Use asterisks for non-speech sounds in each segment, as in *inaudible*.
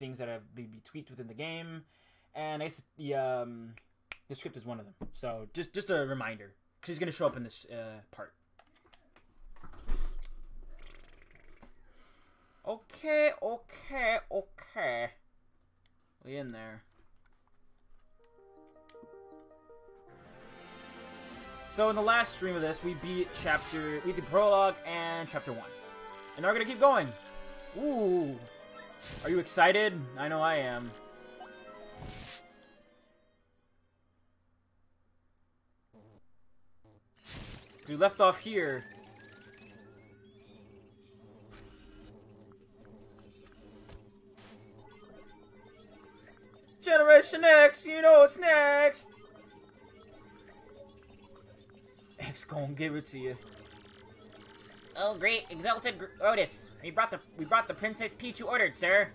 things that have be, be tweaked within the game, and I guess the um, the script is one of them. So just just a reminder, because he's gonna show up in this uh, part. Okay, okay, okay. We in there. So in the last stream of this, we beat chapter, we did prologue and chapter one, and now we're gonna keep going. Ooh, are you excited? I know I am. We left off here. Generation X, you know what's next. X gonna give it to you. Oh, great, exalted Gr Otis. We brought the we brought the Princess Peach you ordered, sir.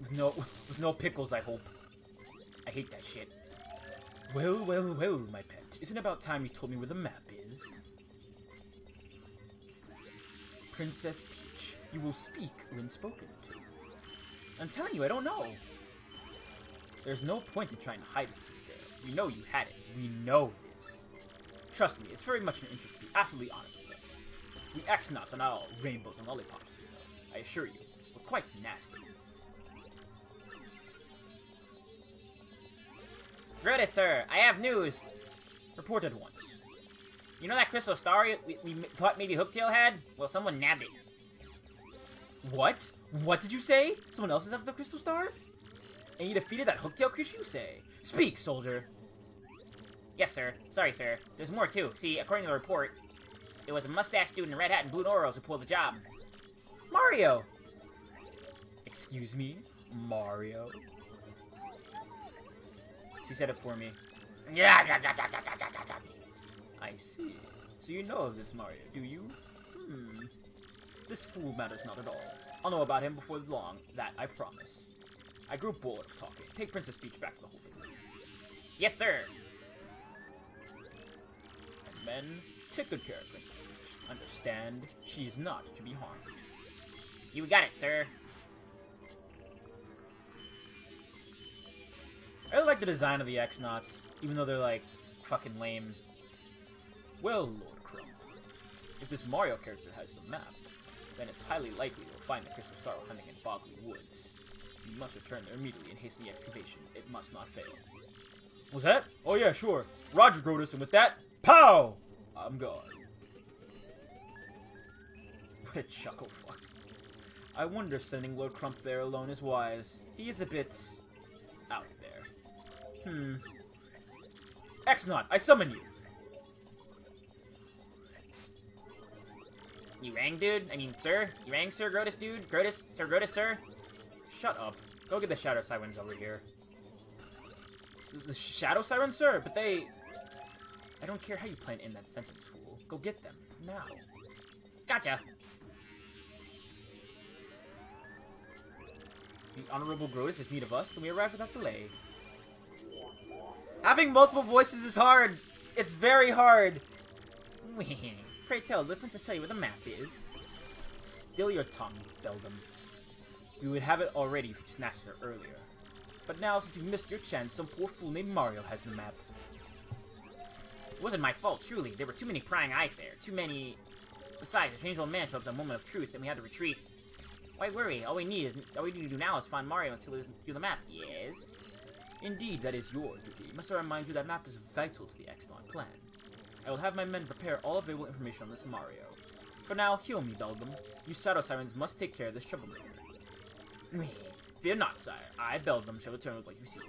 With no, with no pickles, I hope. I hate that shit. Well, well, well, my pet. Isn't it about time you told me where the map is? Princess Peach, you will speak when spoken to. I'm telling you, I don't know. There's no point in trying to hide it, there. We know you had it. We know this. Trust me, it's very much an interest to be absolutely honest with us. We X-Nauts are not all rainbows and lollipops, you know. I assure you, we're quite nasty. Greta, sir, I have news. Reported once. You know that crystal star we, we thought maybe Hooktail had? Well, someone nabbed it. What? What did you say? Someone else is after the crystal stars? And you defeated that hooktail creature, you say? Speak, soldier. Yes, sir. Sorry, sir. There's more, too. See, according to the report, it was a mustache dude in a red hat and blue Oros who pulled the job. Mario! Excuse me? Mario? She said it for me. Yeah. I see. So you know of this Mario, do you? Hmm. This fool matters not at all. I'll know about him before long, that I promise. I grew bored of talking. Take Princess Peach back to the Room. Yes, sir. And men, take good care of Princess. Understand, she is not to be harmed. You got it, sir. I really like the design of the X-Nauts, even though they're, like, fucking lame. Well, Lord Crump, if this Mario character has the map, then it's highly likely you'll find the Crystal Star hunting in Boggly Woods. You must return there immediately and hasten the excavation. It must not fail. Was that? Oh yeah, sure. Roger Grodus, and with that, POW! I'm gone. A *laughs* chuckle fuck. I wonder if sending Lord Crump there alone is wise. He is a bit... out there. Hmm. X-Naut, I summon you! You rang, dude? I mean, sir? You rang, sir, Grodus, dude? Grodus, sir, Grodus, sir? Shut up. Go get the Shadow Sirens over here. The Shadow Sirens, sir? But they... I don't care how you plan in that sentence, fool. Go get them. Now. Gotcha. The Honorable Grodus has need of us, then we arrive without delay. Having multiple voices is hard. It's very hard. *laughs* Pray tell, the princess tell you where the map is. Still your tongue, Beldam. You would have it already if you snatched her earlier. But now, since you missed your chance, some poor fool named Mario has the map. It wasn't my fault, truly. There were too many prying eyes there. Too many... Besides, the strange old man showed up at the moment of truth, and we had to retreat. Why worry? All we need is all we need to do now is find Mario and steal through the map. Yes. Indeed, that is your duty. Must I remind you that map is vital to the X-Naut plan. I will have my men prepare all available information on this Mario. For now, heal me, Beldam. You Shadow Sirens must take care of this troublemaker. Fear not, sire. I, Beldam, shall return with what you seek.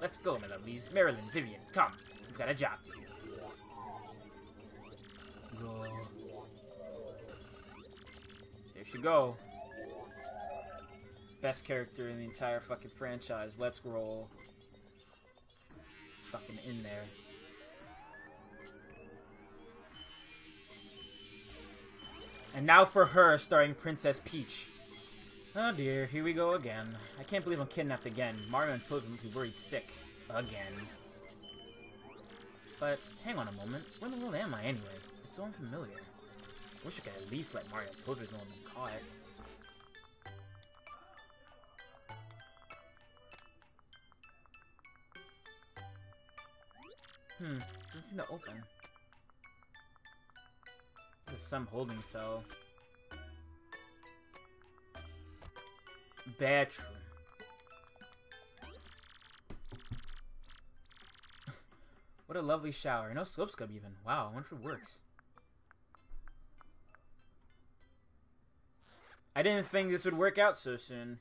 Let's go, my lovelies. Marilyn, Vivian, come. We've got a job to do. Go. There she go. Best character in the entire fucking franchise. Let's roll. Fucking in there. And now for her, starring Princess Peach. Oh dear, here we go again. I can't believe I'm kidnapped again. Mario and Toad must be worried sick. Again. But, hang on a moment. Where in the world am I anyway? It's so unfamiliar. I wish I could at least let Mario and Toad know I'm caught. Hmm, doesn't seem to open. This is some holding cell. Bathroom. *laughs* what a lovely shower. No slope scub even. Wow, I wonder if it works. I didn't think this would work out so soon.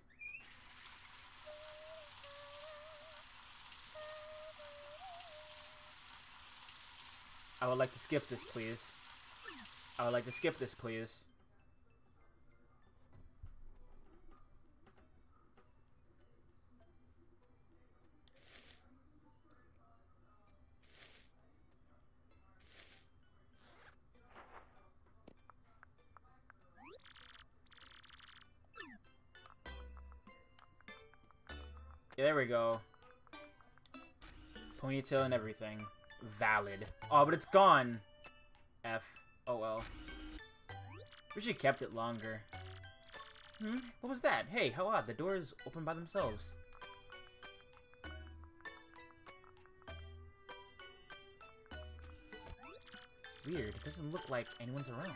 I would like to skip this, please. I would like to skip this, please. Yeah, there we go. Ponytail and everything. Valid. Oh, but it's gone. F. Oh well. Have kept it longer. Hmm? What was that? Hey, how odd. The doors open by themselves. Weird. It doesn't look like anyone's around.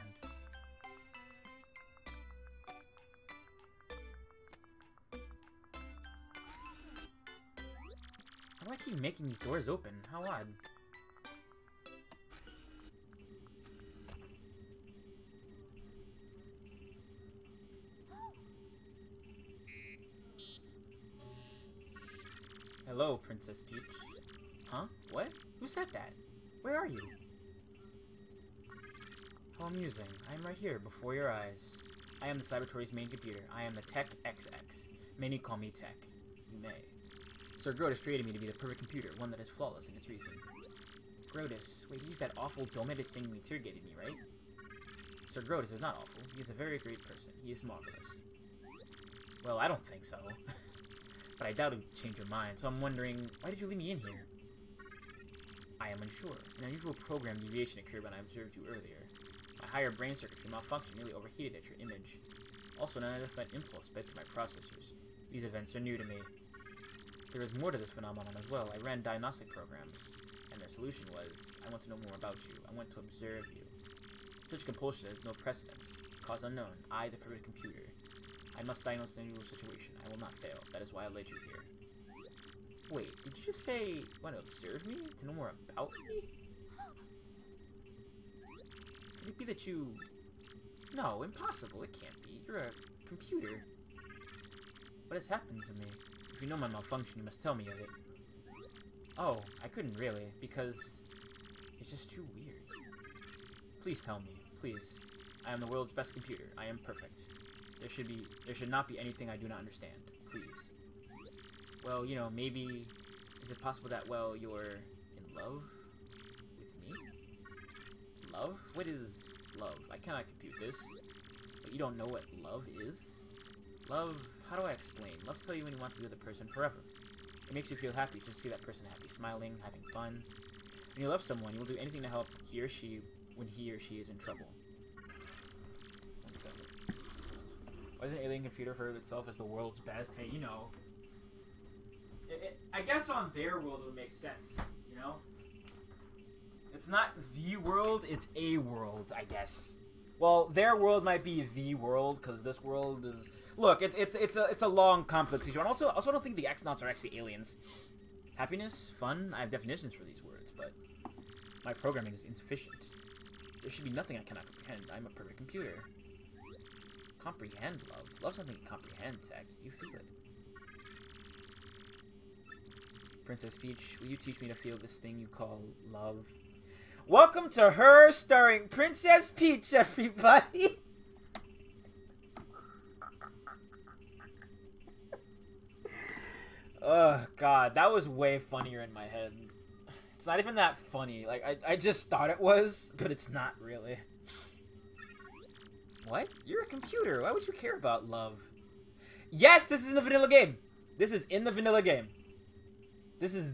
How do I keep making these doors open? How odd. Princess Peach. Huh? What? Who said that? Where are you? How amusing. I am right here, before your eyes. I am this laboratory's main computer. I am the Tech XX. Many call me Tech. You may. Sir Grodus created me to be the perfect computer, one that is flawless in its reason. Grodus. Wait, he's that awful dominated thing who interrogated me, right? Sir Grodus is not awful. He is a very great person. He is marvelous. Well, I don't think so. *laughs* but I doubt it would change your mind, so I'm wondering, why did you leave me in here? I am unsure. An unusual program deviation occurred when I observed you earlier. My higher brain circuitry malfunctioned, nearly overheated at your image. Also, an unidentified impulse sped through my processors. These events are new to me. There is more to this phenomenon as well. I ran diagnostic programs, and their solution was, I want to know more about you. I want to observe you. Such compulsion has no precedence. Cause unknown. I, the perfect computer. I must diagnose the unusual situation. I will not fail. That is why I led you here. Wait, did you just say want to observe me? To know more about me? Could it be that you... No, impossible. It can't be. You're a computer. What has happened to me? If you know my malfunction, you must tell me of it. Oh, I couldn't really, because it's just too weird. Please tell me, please. I am the world's best computer. I am perfect. There should be, there should not be anything I do not understand. Please. Well, you know, maybe, is it possible that, well, you're in love with me? Love? What is love? I cannot compute this. But you don't know what love is? Love, how do I explain? Love's tell you when you want to be with a person forever. It makes you feel happy to see that person happy, smiling, having fun. When you love someone, you will do anything to help he or she when he or she is in trouble. An alien computer heard itself as the world's best? Hey, you know. It, it, I guess on their world it would make sense, you know? It's not the world, it's a world, I guess. Well, their world might be the world because this world is. Look, it's it's it's a it's a long, complex issue. And also, also, I don't think the X-Nauts are actually aliens. Happiness, fun. I have definitions for these words, but my programming is insufficient. There should be nothing I cannot comprehend. I'm a perfect computer. Comprehend love. Love something you comprehend, Tech. You feel it. Princess Peach, will you teach me to feel this thing you call love? Welcome to Her, starring Princess Peach, *laughs* everybody! oh, God, that was way funnier in my head. It's not even that funny. Like, I, I just thought it was, but it's not really. What? You're a computer. Why would you care about love? Yes, this is in the vanilla game. This is in the vanilla game. This is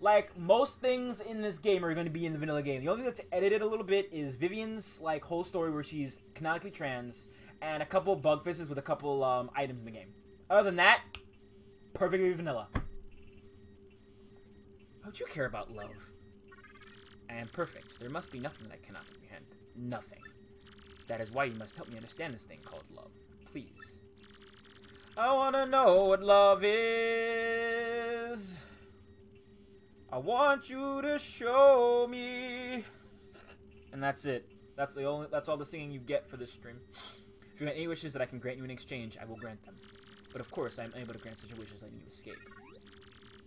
like most things in this game are going to be in the vanilla game. The only thing that's edited a little bit is Vivian's like whole story where she's canonically trans, and a couple bug fixes with a couple um, items in the game. Other than that, perfectly vanilla. How would you care about love? I am perfect. There must be nothing that I cannot comprehend. Nothing. That is why you must help me understand this thing called love. Please. I wanna know what love is. I want you to show me. And that's it. That's the only. That's all the singing you get for this stream. If you have any wishes that I can grant you in exchange, I will grant them. But of course, I am unable to grant such wishes letting you escape.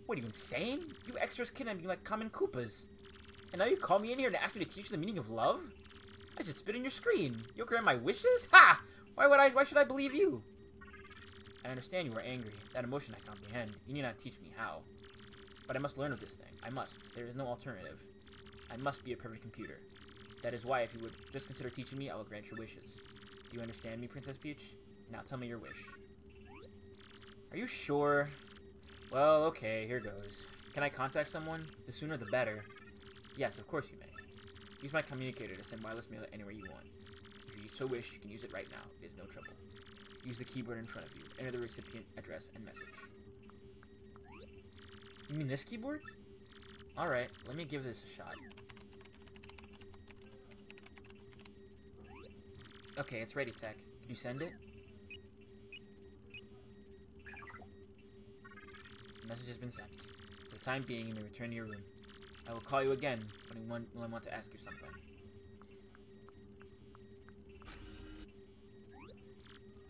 What are you insane? You extras kidnap me like common Koopas. And now you call me in here to ask me to teach you the meaning of love? I should spit in your screen. You'll grant my wishes? Ha! Why would I? Why should I believe you? I understand you are angry. That emotion I comprehend. You need not teach me how. But I must learn of this thing. I must. There is no alternative. I must be a perfect computer. That is why, if you would just consider teaching me, I will grant your wishes. Do you understand me, Princess Peach? Now tell me your wish. Are you sure? Well, okay, here goes. Can I contact someone? The sooner the better. Yes, of course you may. Use my communicator to send wireless mail anywhere you want. If you so wish, you can use it right now. It is no trouble. Use the keyboard in front of you. Enter the recipient address and message. You mean this keyboard? Alright, let me give this a shot. Okay, it's ready, Tech. Can you send it? The message has been sent. For the time being, you may return to your room. I will call you again when I want, when I want to ask you something.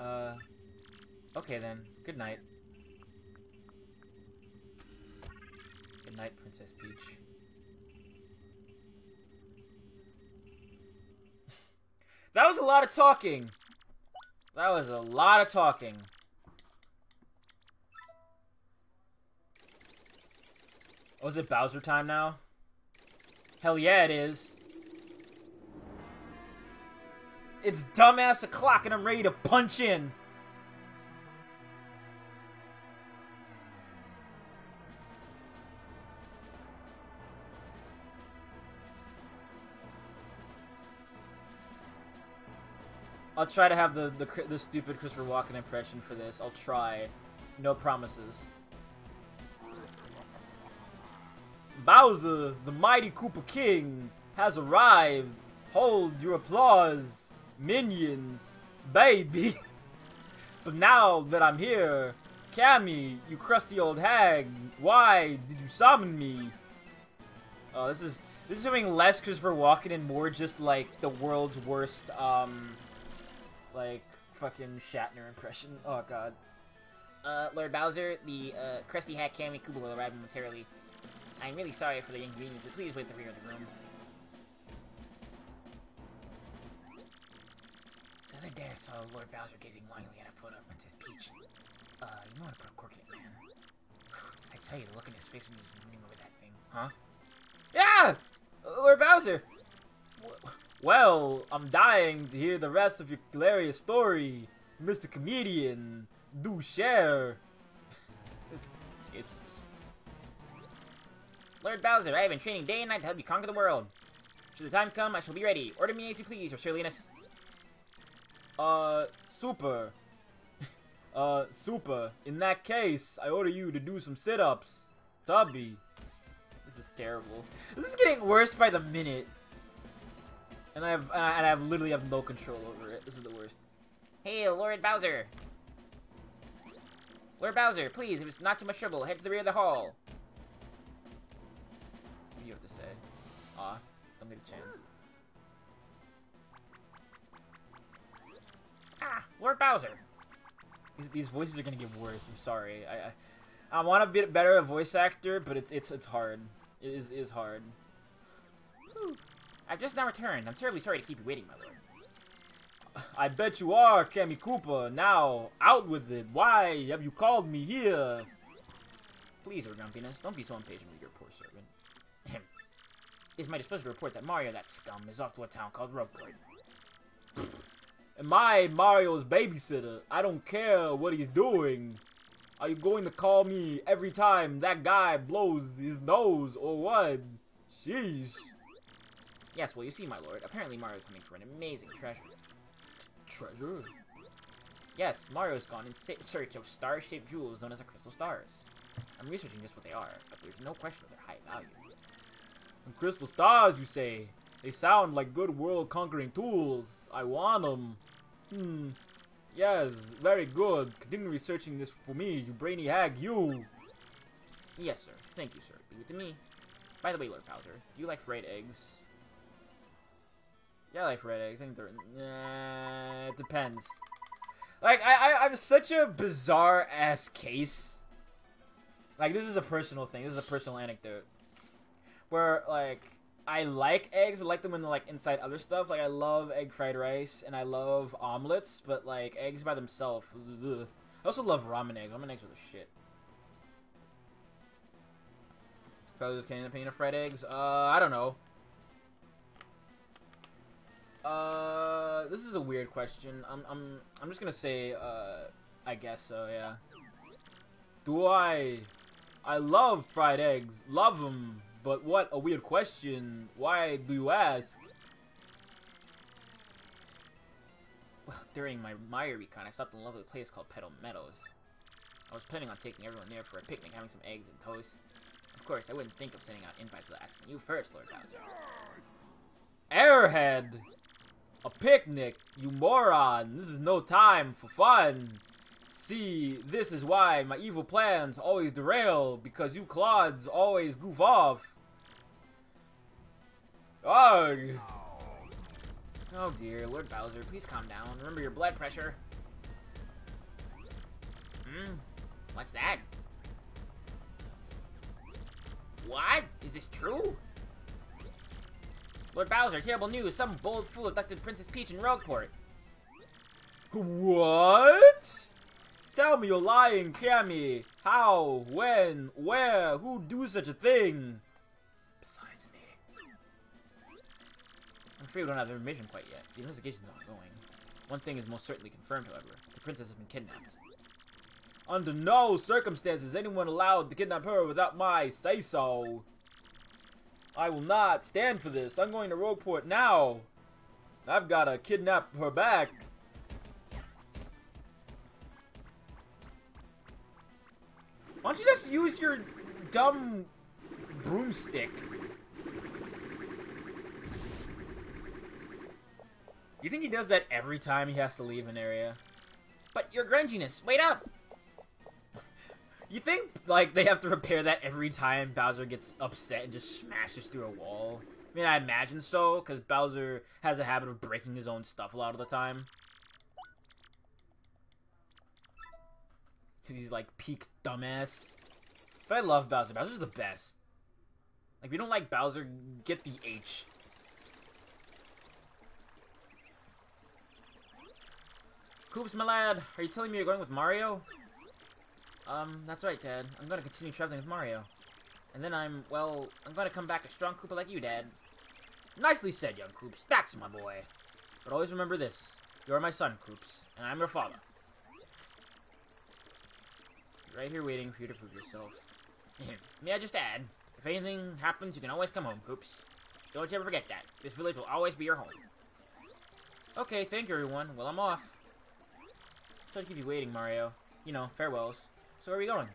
Uh, okay then. Good night. Good night, Princess Peach. *laughs* that was a lot of talking. That was a lot of talking. Oh, it Bowser time now? Hell yeah, it is. It's dumbass o'clock and I'm ready to punch in. I'll try to have the, the the stupid Christopher Walken impression for this. I'll try. No promises. Bowser, the mighty Koopa King, has arrived. Hold your applause, minions, baby. *laughs* but now that I'm here, Kammy, you crusty old hag, why did you summon me? Oh, this is this is something less Christopher Walken and more just like the world's worst, um, like fucking Shatner impression. Oh god. Uh, Lord Bowser, the uh, crusty hat Kammy Koopa will arrive momentarily. I'm really sorry for the inconvenience, but please wait the rear of the room. The other day I saw Lord Bowser gazing longingly at a photo of Princess Peach. Uh, you know how to put a cork in it, man. *sighs* I tell you, the look in his face when he was mooning over that thing. Huh? Yeah! Lord Bowser! Well, I'm dying to hear the rest of your hilarious story. Mr. Comedian, do share. Lord Bowser, I have been training day and night to help you conquer the world. Should the time come, I shall be ready. Order me as you please, Your Surliness. Uh, super. *laughs* uh, super. In that case, I order you to do some sit-ups. Tubby. This is terrible. This is getting worse by the minute. And I have, and I have literally have no control over it. This is the worst. Hey, Lord Bowser. Lord Bowser, please, if it's not too much trouble, head to the rear of the hall. Ah, don't get a chance. Ah, Lord Bowser. These, these voices are gonna get worse. I'm sorry. I I, I want to be better a voice actor, but it's it's it's hard. It is is hard. I've just now returned. I'm terribly sorry to keep you waiting, my lord. I bet you are, Kammy Koopa. Now, out with it. Why have you called me here? Please, Your Grumpiness, don't be so impatient with your poor servant. It is my disposal to report that Mario, that scum, is off to a town called Rogueport. Am I Mario's babysitter? I don't care what he's doing. Are you going to call me every time that guy blows his nose or what? Sheesh. Yes, well, you see, my lord, apparently Mario's hunting for an amazing treasure. Treasure? Yes, Mario's gone in search of star-shaped jewels known as the Crystal Stars. I'm researching just what they are, but there's no question of their high value. Crystal stars, you say? They sound like good world-conquering tools. I want them. Hmm. Yes, very good. Continue researching this for me, you brainy hag, you! Yes, sir. Thank you, sir. Leave it to me. By the way, Lord Bowser, do you like fried eggs? Yeah, I like fried eggs. I think they're... Nah, it depends. Like, I, I, I'm such a bizarre-ass case. Like, this is a personal thing. This is a personal anecdote. Where, like, I like eggs, but like them when they're, like, inside other stuff. Like, I love egg fried rice, and I love omelets, but, like, eggs by themselves. I also love ramen eggs. Ramen eggs are the shit. Probably just can of fried eggs. Uh, I don't know. Uh, this is a weird question. I'm, I'm, I'm just gonna say, uh, I guess so. Yeah. Do I? I love fried eggs. Love them. But what a weird question. Why do you ask? Well, *laughs* during my Mario Recon, I stopped in a lovely place called Petal Meadows. I was planning on taking everyone there for a picnic, having some eggs and toast. Of course, I wouldn't think of sending out invites without asking you first, Lord Bowser. Airhead! A picnic, you moron! This is no time for fun! See, this is why my evil plans always derail, because you clods always goof off. Ugh! Oh dear, Lord Bowser, please calm down. Remember your blood pressure. Hmm? What's that? What? Is this true? Lord Bowser, terrible news. Some bold fool abducted Princess Peach in Rogueport. What? Tell me you're lying, Kammy. How, when, where, who do such a thing? Afraid we don't have information quite yet. The investigation's ongoing. One thing is most certainly confirmed, however. The princess has been kidnapped. Under no circumstances is anyone allowed to kidnap her without my say-so. I will not stand for this. I'm going to Rogueport now. I've got to kidnap her back. Why don't you just use your dumb broomstick? You think he does that every time he has to leave an area? But your grunginess, wait up! *laughs* You think, like, they have to repair that every time Bowser gets upset and just smashes through a wall? I mean, I imagine so, because Bowser has a habit of breaking his own stuff a lot of the time. He's, like, peak dumbass. But I love Bowser. Bowser's the best. Like, if you don't like Bowser, get the H. Koops, my lad, are you telling me you're going with Mario? Um, that's right, Dad. I'm gonna continue traveling with Mario. And then I'm, well, I'm gonna come back a strong Koopa like you, Dad. Nicely said, young Koops. That's my boy. But always remember this. You're my son, Koops, and I'm your father. Right here waiting for you to prove yourself. *laughs* May I just add, if anything happens, you can always come home, Koops. Don't you ever forget that. This village will always be your home. Okay, thank you, everyone. Well, I'm off. Sorry to keep you waiting, Mario. You know, farewells. So where are we going?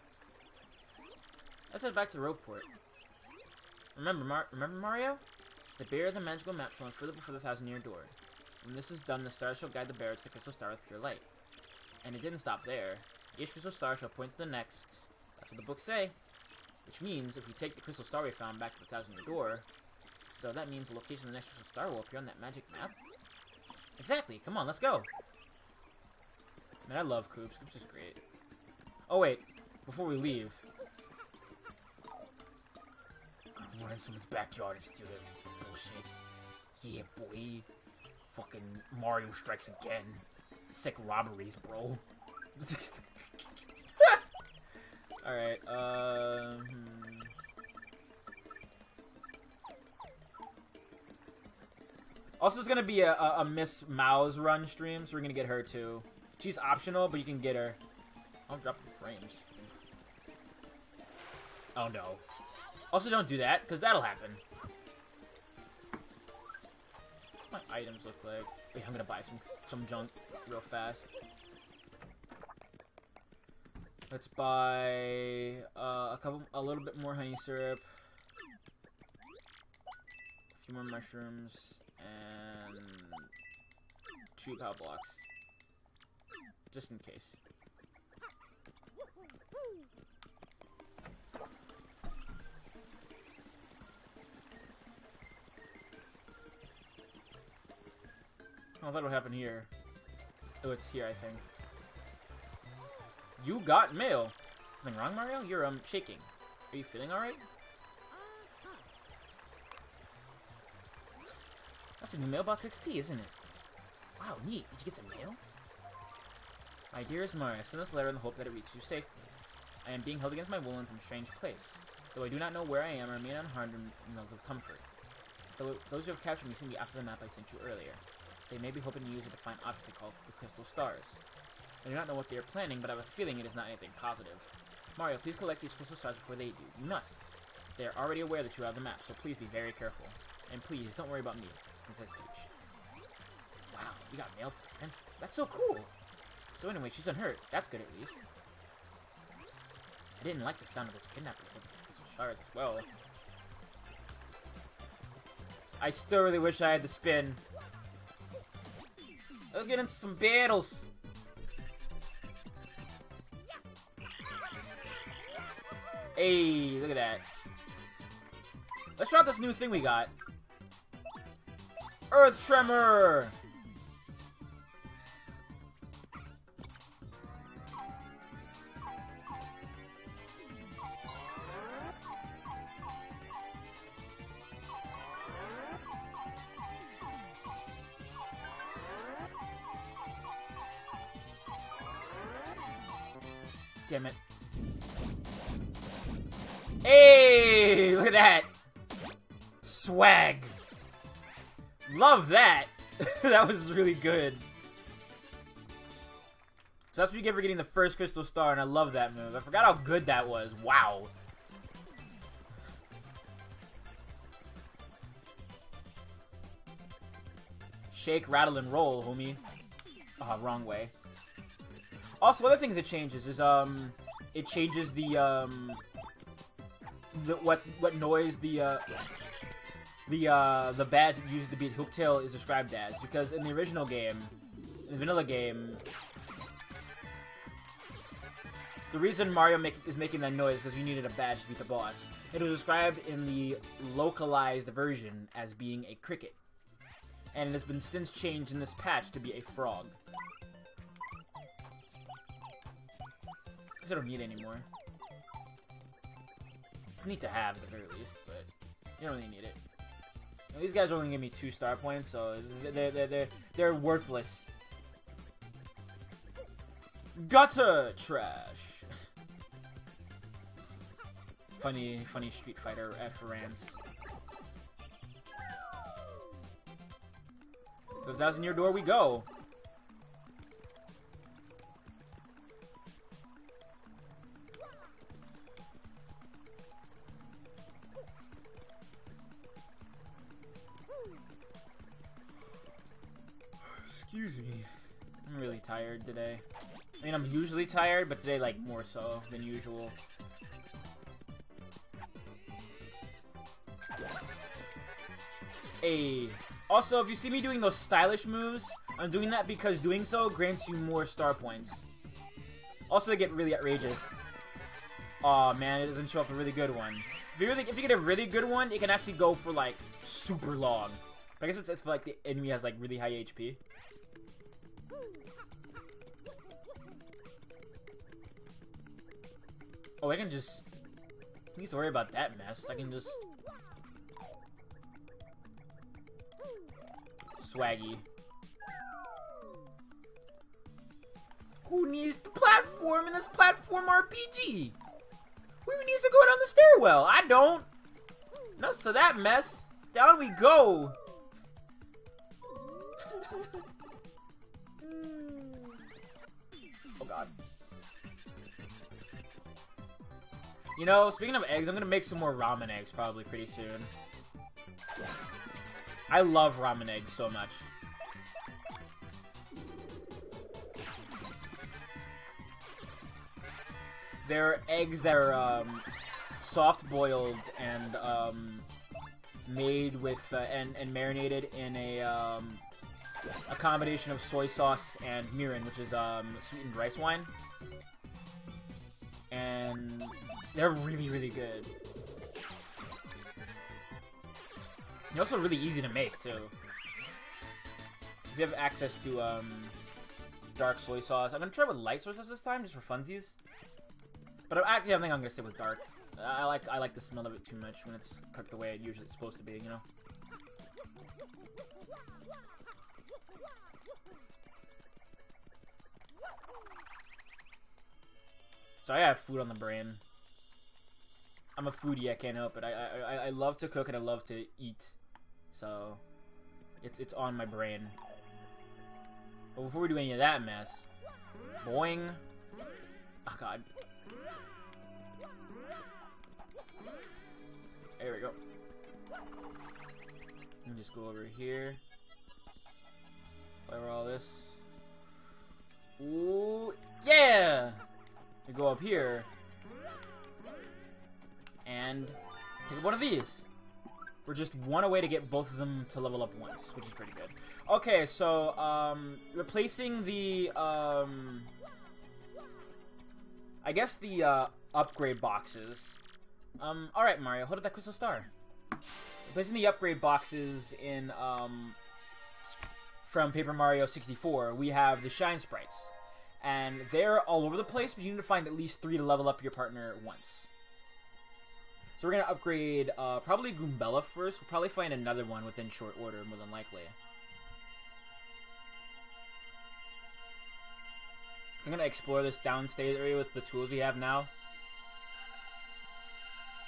Let's head back to the Rogueport. Remember, Mar remember Mario? The bear of the magical map shall further before the Thousand Year Door. When this is done, the stars shall guide the bear to the crystal star with pure light. And it didn't stop there. Each crystal star shall point to the next. That's what the books say. Which means, if we take the crystal star we found back to the Thousand Year Door, so that means the location of the next crystal star will appear on that magic map? Exactly! Come on, let's go! Man, I love Koops. Koops is great. Oh, wait. Before we leave. Run in someone's backyard and steal their bullshit. Yeah, boy. Fucking Mario strikes again. Sick robberies, bro. *laughs* Alright, uh... Hmm. Also, it's gonna be a, a, a Ms. Mowz run stream, so we're gonna get her too. She's optional, but you can get her. I'm dropping frames. Oh no. Also, don't do that, because that'll happen. My items look like? Wait, I'm gonna buy some some junk real fast. Let's buy uh, a couple, a little bit more honey syrup. a few more mushrooms and two power blocks. Just in case. Oh, it would happen here. Oh, it's here, I think. You got mail. Something wrong, Mario? You're, um, shaking. Are you feeling alright? That's a new Mailbox SP, isn't it? Wow, neat. Did you get some mail? My dearest Mario, I send this letter in the hope that it reaches you safely. I am being held against my will in some strange place. Though I do not know where I am, I remain unharmed and in love of comfort. Though those who have captured me seem to be after the map I sent you earlier. They may be hoping to use it to find object called the Crystal Stars. I do not know what they are planning, but I have a feeling it is not anything positive. Mario, please collect these crystal stars before they do. You must. They are already aware that you have the map, so please be very careful. And please, don't worry about me, Princess Peach. Wow, we got mail from Princess. That's so cool! So anyway, she's unhurt. That's good at least. I didn't like the sound of this kidnapping for the crystal as well. I still really wish I had the spin. Let's get into some battles. Hey, look at that. Let's try out this new thing we got. Earth Tremor! Swag. Love that. *laughs* that was really good. So that's what you get for getting the first Crystal Star, and I love that move. I forgot how good that was. Wow. Shake, rattle, and roll, homie. Ah, wrong way. Also, other things it changes is, um, it changes the, um, the, what, what noise the, uh, the, uh, the badge used to beat Hooktail is described as. Because in the original game, in the vanilla game, the reason Mario make, is making that noise is because you needed a badge to beat the boss. It was described in the localized version as being a cricket. And it has been since changed in this patch to be a frog. I don't need it anymore. It's neat to have, at the very least, but you don't really need it. Now, these guys only give me two star points, so they're, they're, they're, they're worthless. Gutter trash! funny, funny Street Fighter reference. To the thousand year door we go. Excuse me. I'm really tired today. I mean, I'm usually tired, but today, like, more so than usual. Hey. Also, if you see me doing those stylish moves, I'm doing that because doing so grants you more star points. Also, they get really outrageous. oh, man, it doesn't show up a really good one. If you, really, if you get a really good one, it can actually go for, like, super long. But I guess it's, it's like, the enemy has, like, really high HP. Oh, I can just... I need to worry about that mess. I can just... Swaggy. Who needs the platform in this platform RPG? Who needs to go down the stairwell? I don't. Nuts to that mess. Down we go. *laughs* oh god. You know, speaking of eggs, I'm gonna make some more ramen eggs probably pretty soon. I love ramen eggs so much. They're eggs that are um, soft boiled and um, made with uh, and and marinated in a um, a combination of soy sauce and mirin, which is um, sweetened rice wine, and they're really really good. They're also really easy to make too. If you have access to um, dark soy sauce, I'm gonna try with light soy sauce this time, just for funsies. But I, actually, I think I'm gonna stick with dark. I like I like the smell of it too much when it's cooked the way it usually it's supposed to be, you know. So I have food on the brain. I'm a foodie, I can't help it. I, I I love to cook and I love to eat. So it's it's on my brain. But before we do any of that mess, boing. Oh god. There we go. Let me just go over here. Fire all this. Ooh, yeah! Go up here. And take one of these. We're just one away to get both of them to level up once, which is pretty good. Okay, so, um, replacing the, um, I guess the, uh, upgrade boxes. Um, alright, Mario, hold up that crystal star. Replacing the upgrade boxes in, um, from Paper Mario 64, we have the Shine Sprites. And they're all over the place, but you need to find at least three to level up your partner once. So we're gonna upgrade uh, probably Goombella first. We'll probably find another one within short order, more than likely. So I'm gonna explore this downstage area with the tools we have now.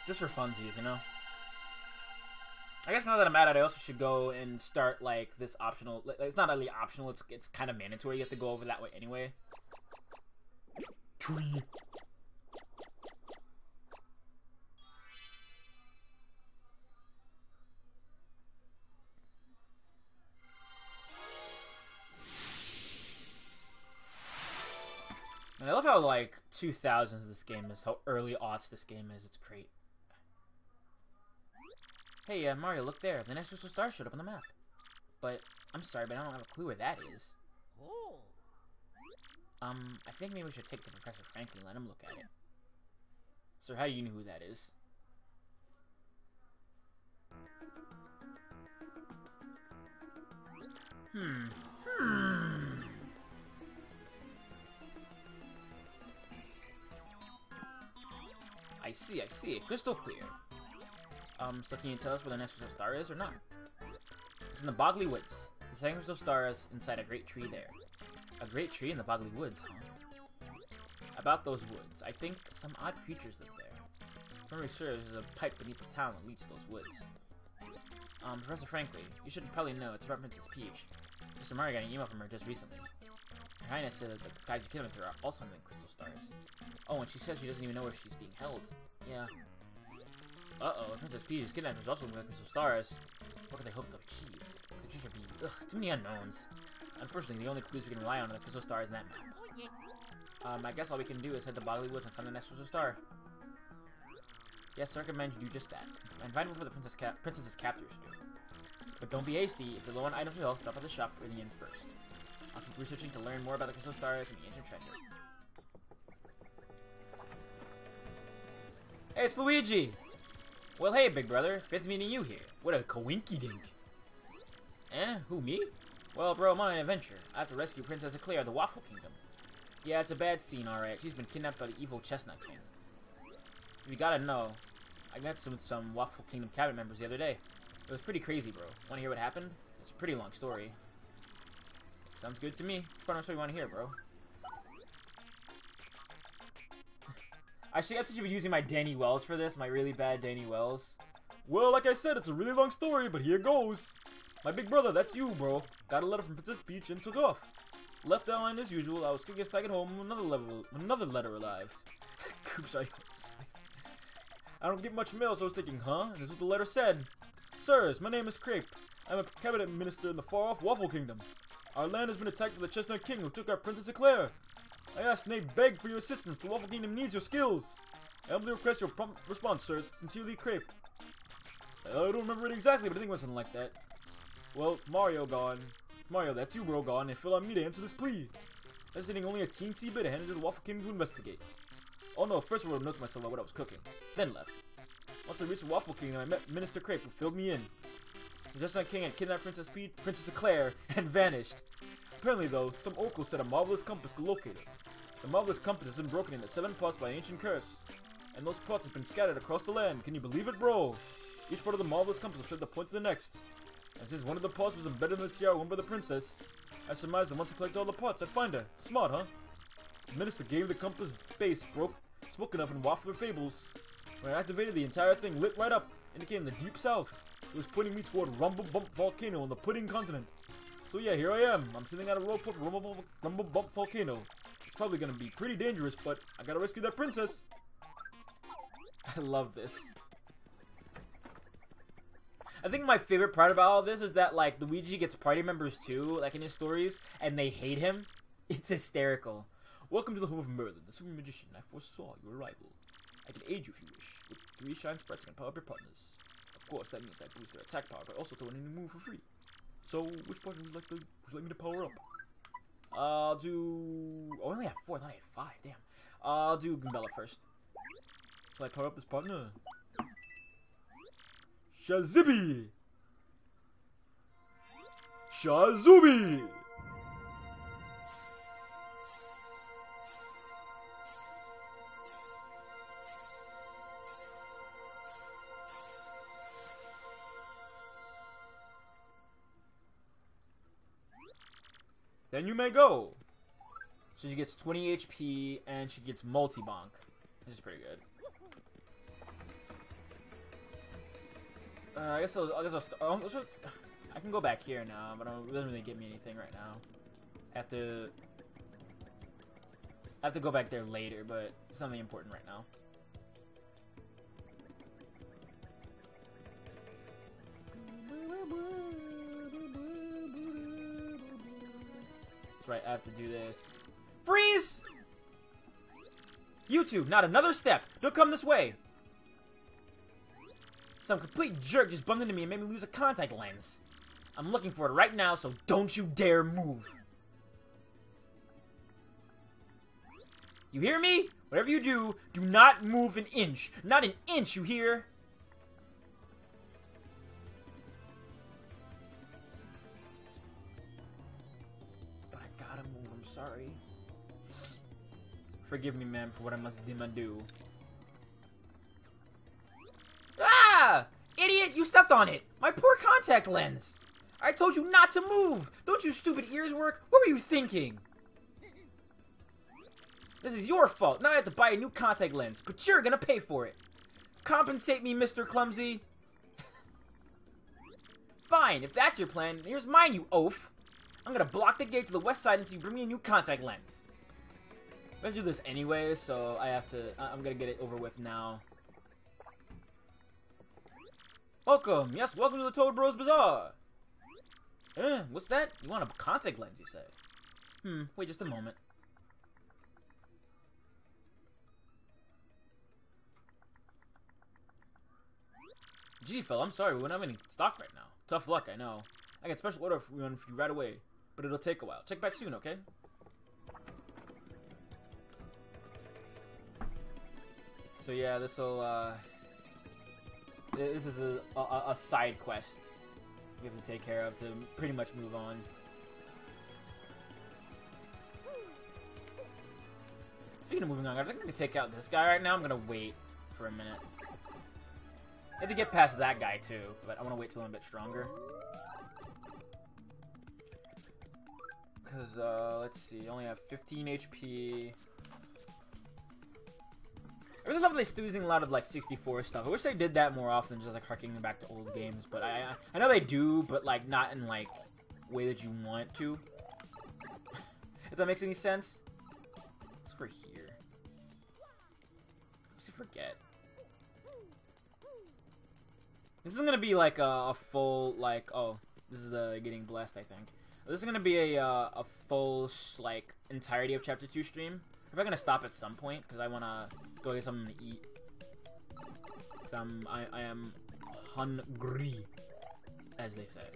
Just for funsies, you know? I guess now that I'm at it, I also should go and start, like, this optional... It's not really optional, it's, it's kind of mandatory. You have to go over that way anyway. Tree. And I love how like 2000s this game is, how early aughts this game is. It's great. Hey, uh, Mario, look there. The next crystal star showed up on the map. But I'm sorry, but I don't have a clue where that is. Oh. Um, I think maybe we should take to Professor Frankly and let him look at it. Sir, how do you know who that is? Hmm. Hmm. I see, I see. Crystal clear. Um, so can you tell us where the next crystal star is or not? It's in the Boggly Woods. The second crystal star is inside a great tree there. A great tree in the Boggly Woods, huh? About those woods, I think some odd creatures live there. I'm pretty sure there's a pipe beneath the town that leads to those woods. Um, Professor Frankly, you should probably know it's about Princess Peach. Mr. Mario got an email from her just recently. Her Highness said that the guys who kidnapped her are also in the crystal stars. Oh, and she says she doesn't even know where she's being held. Yeah. Uh-oh, Princess Peach's kidnapped is also in the crystal stars. What can they hope to achieve? The future be... Ugh, too many unknowns. Unfortunately, the only clues we can rely on are the crystal stars in that map. Um, I guess all we can do is head to Boggly Woods and find the next crystal star. Yes, I recommend you do just that. And find before the princess ca princess's captors do. But don't be hasty. If you're low on items health, stop at the shop or the inn first. I'll keep researching to learn more about the crystal stars and the ancient treasure. Hey, it's Luigi! Well, hey, big brother. Fancy meeting you here. What a coinky-dink. Eh? Who, me? Well, bro, I'm on an adventure. I have to rescue Princess Eclair of the Waffle Kingdom. Yeah, it's a bad scene, alright. She's been kidnapped by the evil Chestnut King. You gotta know, I met some, some Waffle Kingdom cabinet members the other day. It was pretty crazy, bro. Wanna hear what happened? It's a pretty long story. Sounds good to me. Which part of the story you wanna hear, bro? Actually, I should be using my Danny Wells for this, my really bad Danny Wells. Well, like I said, it's a really long story, but here goes. My big brother, that's you, bro. Got a letter from Princess Peach and took off. Left outline as usual. I was kicking back at home another level, another letter arrived. *laughs* Oops, I I don't get much mail, so I was thinking, huh? And this is what the letter said. Sirs, my name is Crepe. I'm a cabinet minister in the far-off Waffle Kingdom. Our land has been attacked by the Chestnut King who took our Princess Eclair. I ask, nay, beg for your assistance. The Waffle Kingdom needs your skills. I humbly request your prompt response, sirs. Sincerely, Crepe. Uh, I don't remember it exactly, but I think it was something like that. Well, Mario gone. Mario, that's you, bro, gone, and fell on me to answer this plea. Hesitating only a teensy bit, I handed to the Waffle King to investigate. Oh no, first I wrote a note to myself about what I was cooking, then left. Once I reached the Waffle Kingdom, I met Minister Crepe, who filled me in. The Just King had kidnapped Princess Peach, Princess Eclair, *laughs* and vanished. Apparently, though, some oracle said a marvelous compass could locate it. The marvelous compass has been broken into seven parts by ancient curse, and those parts have been scattered across the land. Can you believe it, bro? Each part of the marvelous compass will show the point to the next. And since one of the parts was embedded in the tiara worn by the princess, I surmised that once I collect all the parts, I'd find her. Smart, huh? The minister gave the compass base broke, spoken of in Waffler Fables. When I activated, the entire thing lit right up, indicating the deep south. It was pointing me toward Rumble Bump Volcano on the Pudding Continent. So yeah, here I am. I'm sitting at a of Rumble, Rumble Bump Volcano. It's probably gonna be pretty dangerous, but I gotta rescue that princess. *laughs* I love this. I think my favorite part about all this is that like Luigi gets party members too, like in his stories, and they hate him. *laughs* It's hysterical. Welcome to the home of Merlon, the super magician. I foresaw your arrival. I can aid you if you wish. With three shine sprites, I can power up your partners. Of course, that means I boost their attack power, but also throw in a new move for free. So, which partner would you like to would you like me to power up? I'll do. Oh, I only have four. I thought I had five. Damn. I'll do Goombella first. Shall I power up this partner? Shazibi! Shazubi! Then you may go. So she gets 20 HP and she gets multi-bonk. Which is pretty good. Uh, I guess I'll, I guess I'll um, I can go back here now, but it doesn't really give me anything right now. I have to... I have to go back there later, but it's nothing important right now. That's right, I have to do this. Freeze! You two, not another step! Don't come this way! Some complete jerk just bumped into me and made me lose a contact lens. I'm looking for it right now, so don't you dare move. You hear me? Whatever you do, do not move an inch. Not an inch, you hear? Forgive me, ma'am, for what I must do. Ah! Idiot, you stepped on it! My poor contact lens! I told you not to move! Don't you stupid ears work? What were you thinking? This is your fault. Now I have to buy a new contact lens, but you're gonna pay for it. Compensate me, Mr. Clumsy. *laughs* Fine, if that's your plan, here's mine, you oaf. I'm gonna block the gate to the west side until you bring me a new contact lens. Gonna do this anyway, so I have to... I'm gonna get it over with now. Welcome! Yes, welcome to the Toad Bros Bazaar! Eh, what's that? You want a contact lens, you say? Hmm, wait just a moment. Gee, fella, I'm sorry, we don't have any stock right now. Tough luck, I know. I get special order for you right away, but it'll take a while. Check back soon, okay? So yeah, this'll, uh... This is a, a, a side quest we have to take care of to pretty much move on. Speaking of moving on, I think I'm gonna take out this guy right now. I'm gonna wait for a minute. I have to get past that guy too, but I want to wait till I'm a bit stronger. Because, uh, let's see, I only have 15 HP. I really love they still using a lot of like 64 stuff. I wish they did that more often, just like harking back to old games. But I, I know they do, but like not in like way that you want to. *laughs* if that makes any sense. Let's go here. Let's forget. This isn't gonna be like a, a, full like oh this is the getting blessed I think. This is gonna be a uh, a full like entirety of chapter two stream. I'm gonna stop at some point because I wanna go get something to eat. Cause I'm I, I am hungry, as they say,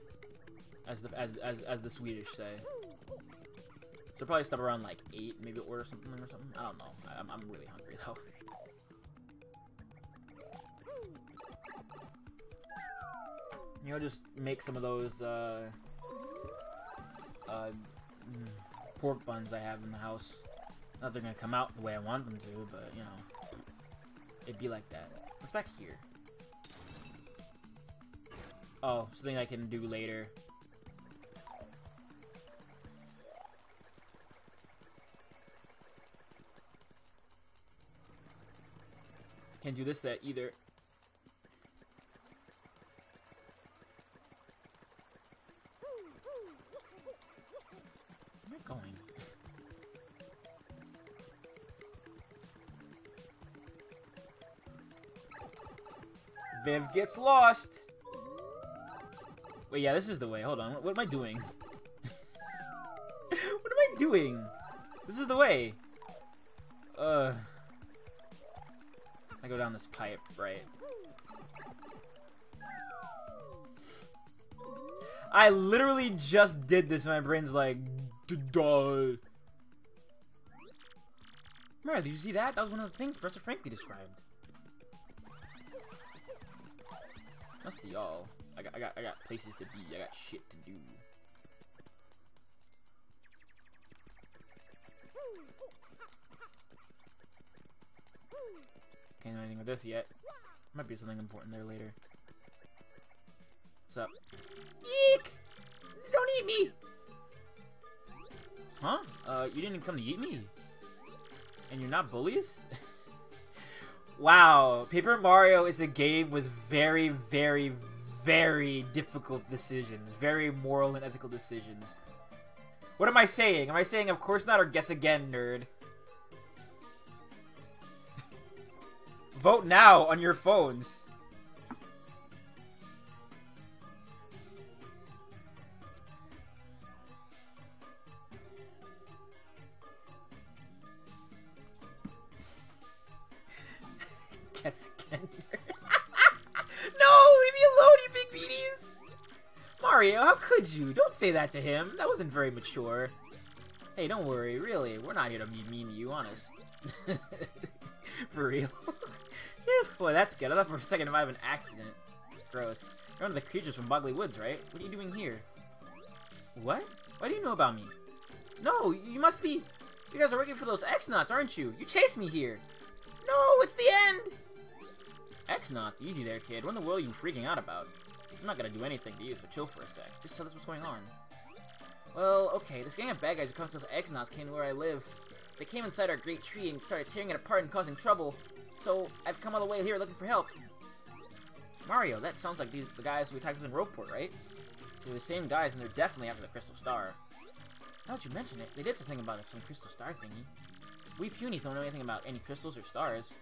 as the as as as the Swedish say. So probably stop around like eight, maybe order something or something. I don't know. I'm I'm really hungry though. *laughs* You know, just make some of those uh, uh, mm, pork buns I have in the house. Not they're gonna come out the way I want them to, but you know, it'd be like that. What's back here? Oh, something I can do later. Can't do this that either. Gets lost. Wait, yeah, this is the way. Hold on. What, what am I doing? *laughs* what am I doing? This is the way. Uh. I go down this pipe, right? I literally just did this and my brain's like, duh. Mara, did you see that? That was one of the things Professor Frankly described. That's the y'all. I got, I got, I got places to be. I got shit to do. Can't do anything with this yet. Might be something important there later. What's up? Eek! Don't eat me! Huh? Uh, you didn't come to eat me? And you're not bullies? *laughs* wow, Paper Mario is a game with very, very, very difficult decisions. Very moral and ethical decisions. What am I saying? Am I saying of course not or guess again, nerd? Vote now on your phones. Again. *laughs* no, leave me alone, you big beaties. Mario, how could you? Don't say that to him. That wasn't very mature. Hey, don't worry. Really, we're not here to be mean to you, honest. *laughs* for real. *laughs* Boy, that's good. I thought for a second it might have an accident. Gross. You're one of the creatures from Boggly Woods, right? What are you doing here? What? Why do you know about me? No, you must be... You guys are working for those X-Nauts, aren't you? You chased me here. No, it's the end! X-Nauts? Easy there, kid. What in the world are you freaking out about? I'm not gonna do anything to you, so chill for a sec. Just tell us what's going on. Well, okay, this gang of bad guys who call themselves X-Nauts came to where I live. They came inside our great tree and started tearing it apart and causing trouble. So, I've come all the way here looking for help. Mario, that sounds like these the guys we attacked in Rogueport, right? They're the same guys, and they're definitely after the Crystal Star. Now that you mention it, they did something about it, some Crystal Star thingy. We punies don't know anything about any crystals or stars.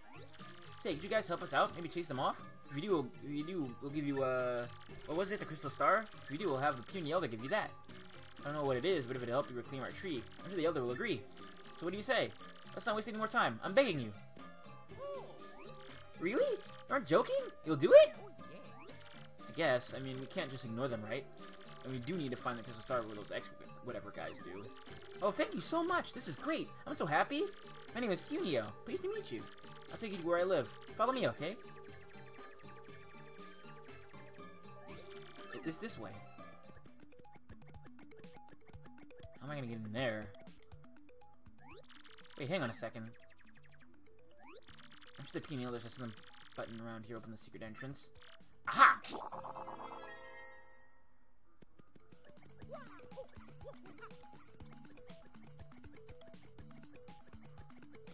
Say, could you guys help us out? Maybe chase them off? If you do, we'll, if you do, we'll give you, uh... What was it, the Crystal Star? If you do, we'll have the puny elder give you that. I don't know what it is, but if it'll help you reclaim our tree, I'm sure the elder will agree. So what do you say? Let's not waste any more time. I'm begging you. Really? You aren't joking? You'll do it? I guess. I mean, we can't just ignore them, right? And we do need to find the Crystal Star where those X whatever guys do. Oh, thank you so much. This is great. I'm so happy. My name is Punio. Pleased to meet you. I'll take you to where I live. Follow me, okay? It's this way. How am I gonna get in there? Wait, hang on a second. I'm sure the Punio, there's some button around here, open the secret entrance. Aha!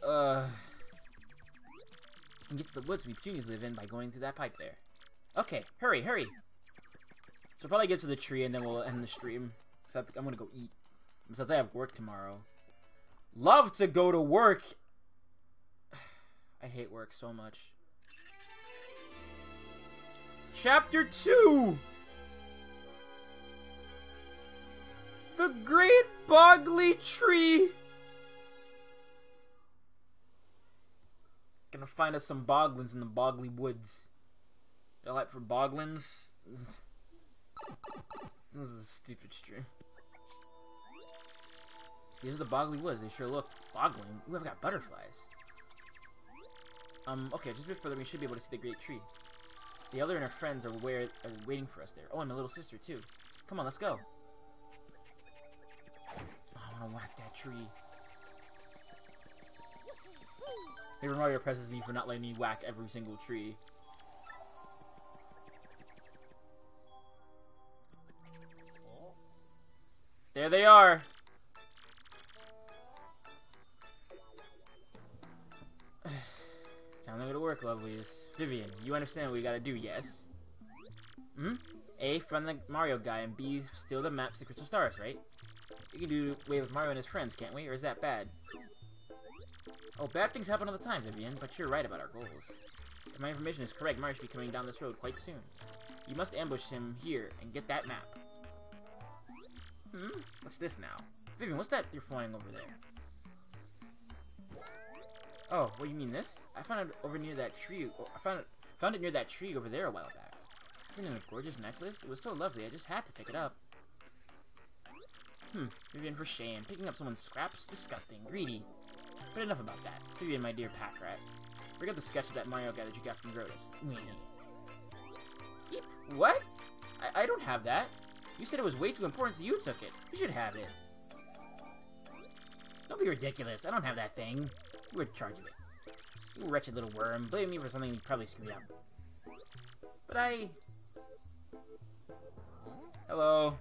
Uh, can get to the woods we punies live in by going through that pipe there. Okay, hurry, hurry. So probably get to the tree and then we'll end the stream. So I'm gonna go eat. Besides, I have work tomorrow. Love to go to work. *sighs* I hate work so much. Chapter 2! The Great Boggly Tree! Gonna find us some boglins in the boggly woods. They're like for Boglins. this is a stupid stream. These are the Boggly Woods. They sure look boggling. Ooh, I've got butterflies. Um, okay, just a bit further, we should be able to see the great tree. The elder and her friends are, where, are waiting for us there. Oh, and my little sister, too. Come on, let's go. I want to whack that tree. Paper Mario presses me for not letting me whack every single tree. There they are! *sighs* Time to go to work, lovelies. Vivian, you understand what we gotta do, yes? Hmm? A, find the Mario guy, and B, steal the maps to Crystal Stars, right? We can do away with Mario and his friends, can't we? Or is that bad? Oh, bad things happen all the time, Vivian, but you're right about our goals. If my information is correct, Mario should be coming down this road quite soon. You must ambush him here and get that map. Hmm? What's this now? Vivian, what's that you're flying over there? Oh, what do you mean this? I found it over near that tree. Oh, I found it found it near that tree over there a while back. Isn't it a gorgeous necklace? It was so lovely, I just had to pick it up. Hmm, Vivian for shame. Picking up someone's scraps? Disgusting. Greedy. But enough about that. Vivian, my dear pack rat. Up the sketch of that Mario guy that you got from Grodus. What? I, I don't have that. You said it was way too important, so you took it. You should have it. Don't be ridiculous. I don't have that thing. You were in charge of it. You wretched little worm. Blame me for something you probably screwed up. But I... Hello.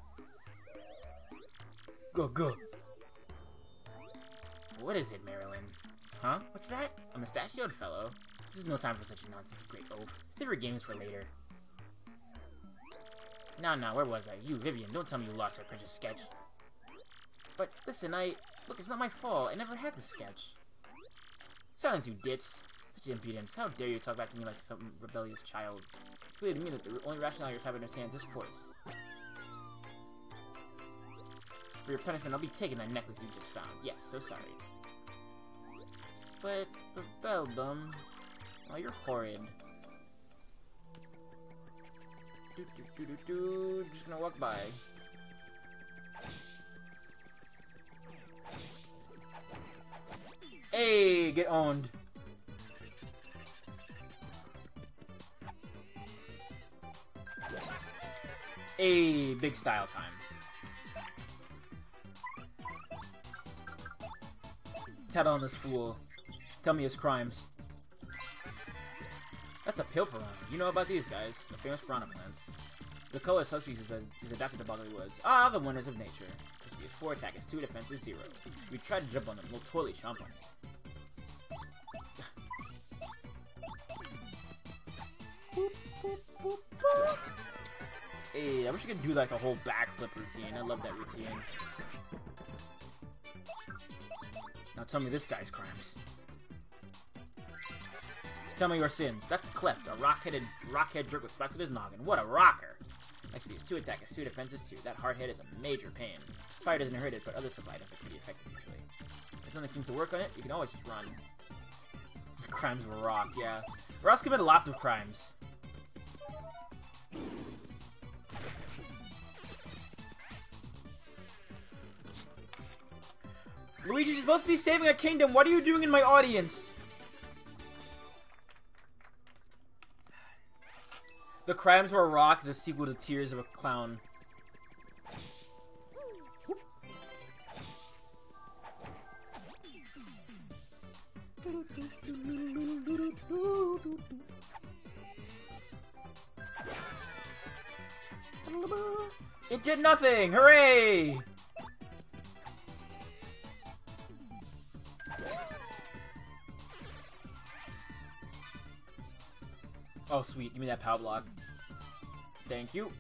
Go, go. What is it, Marilyn? Huh? What's that? A mustachioed fellow? This is no time for such nonsense, great oaf. Save your games for later. Now, now, where was I? You, Vivian, don't tell me you lost our precious sketch. But, listen, I... Look, it's not my fault. I never had the sketch. Silence, you ditz. Such impudence. How dare you talk back to me like some rebellious child. It's clear to me that the only rationale your type understands is force. For your punishment, I'll be taking that necklace you just found. Yes, so sorry. But, rebelled them. Oh, you're horrid. Do, do, do, do, do. Just gonna walk by. Hey, get owned. A big style time. Tattle on this fool. Tell me his crimes. That's a Pilferon. You know about these guys, the famous piranha plants. The color subspecies is, is adapted to Boggly Woods. Ah, the wonders of nature. This is 4 attack is 2 defense is 0. We try to jump on them, we'll totally chomp on you. Hey, I wish I could do like a whole backflip routine. I love that routine. Now tell me this guy's crimes. Tell me your sins. That's Cleft, a rock-headed, rock-head jerk with spikes in his noggin. What a rocker! Next is 2 attack, is 2 defenses 2. That hard hit is a major pain. Fire doesn't hurt it, but other type items are pretty effective usually. If something seems to work on it, you can always just run. *laughs* crimes of rock, yeah. Ross committed lots of crimes. Luigi, you're supposed to be saving a kingdom. What are you doing in my audience? The Crimes Were a Rock is a sequel to Tears of a Clown. It did nothing! Hooray! Oh, sweet. Give me that power block. Thank you.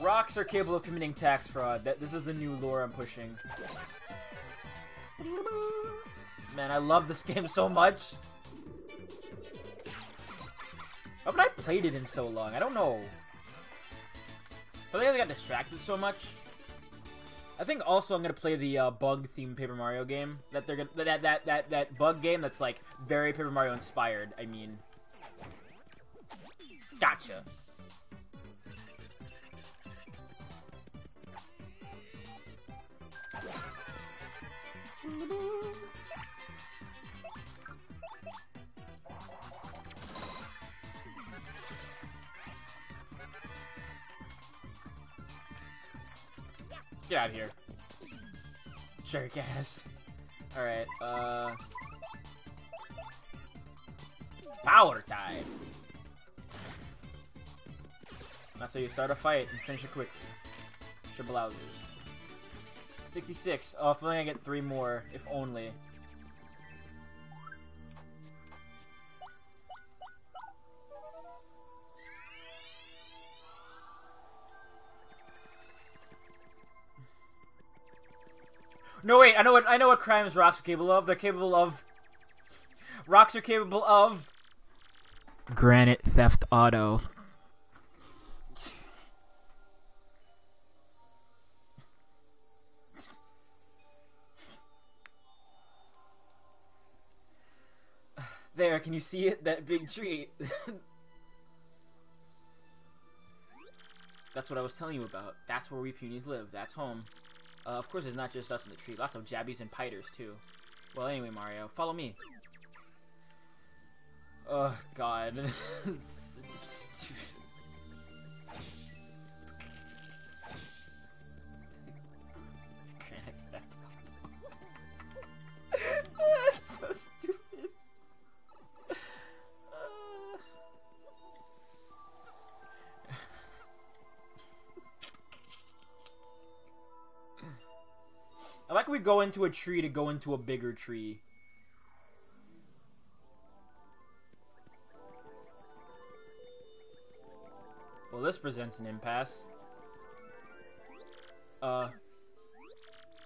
Rocks are capable of committing tax fraud. That This is the new lore I'm pushing. Man, I love this *laughs* game so much. How haven't I played it in so long? I don't know. I think I got distracted so much. I think also I'm gonna play the uh, bug themed Paper Mario game that they're gonna that that that that bug game that's like very Paper Mario inspired. I mean, gotcha. Get out of here. Jerk ass. Alright, uh... Power time! That's how you start a fight and finish it quickly. Triple Bowsers. 66. Oh, if only I get three more, if only. No wait, I know what I know what crimes rocks are capable of. They're capable of rocks are capable of Granite Theft Auto. There, can you see it? That big tree. *laughs* That's what I was telling you about. That's where we Punies live. That's home. Uh, of course, it's not just us in the tree. Lots of jabbies and piders, too. Well, anyway, Mario, follow me. Oh, God. *laughs* go into a tree to go into a bigger tree. Well, this presents an impasse. Uh.